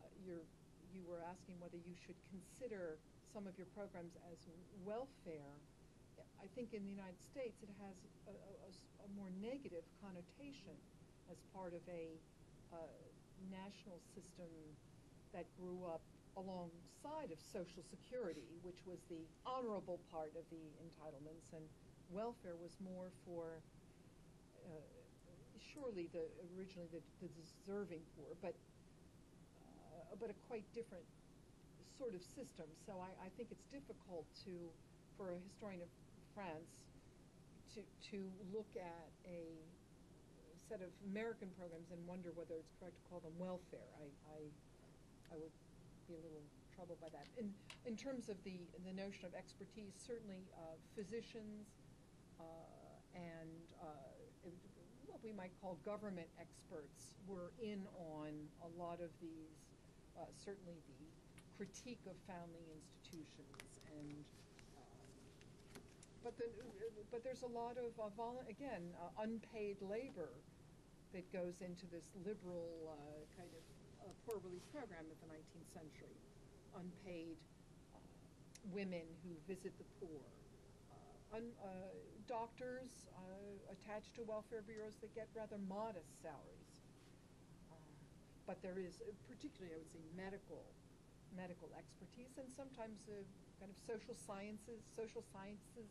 Speaker 3: uh, you're you were asking whether you should consider some of your programs as welfare. I think in the United States it has a, a, a more negative connotation as part of a uh, national system that grew up alongside of Social Security, which was the honorable part of the entitlements, and welfare was more for uh, surely the originally the, the deserving poor, but uh, but a quite different sort of system. So I, I think it's difficult to for a historian of France to to look at a set of American programs and wonder whether it's correct to call them welfare. I, I, I would be a little troubled by that. In, in terms of the, the notion of expertise, certainly uh, physicians uh, and uh, what we might call government experts were in on a lot of these, uh, certainly the critique of family institutions and but, the, but there's a lot of, uh, again, uh, unpaid labor that goes into this liberal uh, kind of uh, poor relief program of the 19th century. Unpaid uh, women who visit the poor, uh, un, uh, doctors uh, attached to welfare bureaus that get rather modest salaries. But there is, particularly, I would say, medical, medical expertise, and sometimes uh, kind of social sciences, social sciences,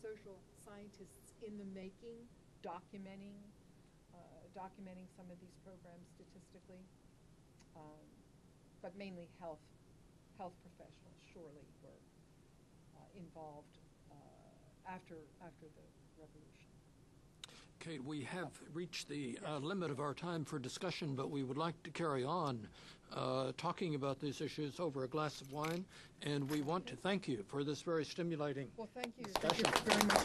Speaker 3: social scientists in the making, documenting, documenting some of these programs statistically. Um, but mainly health, health professionals surely were uh, involved uh, after after the revolution.
Speaker 2: Kate, we have reached the uh, limit of our time for discussion, but we would like to carry on uh, talking about these issues over a glass of wine, and we want to thank you for this very stimulating
Speaker 3: Well, thank you.
Speaker 2: discussion.
Speaker 3: Thank you very much.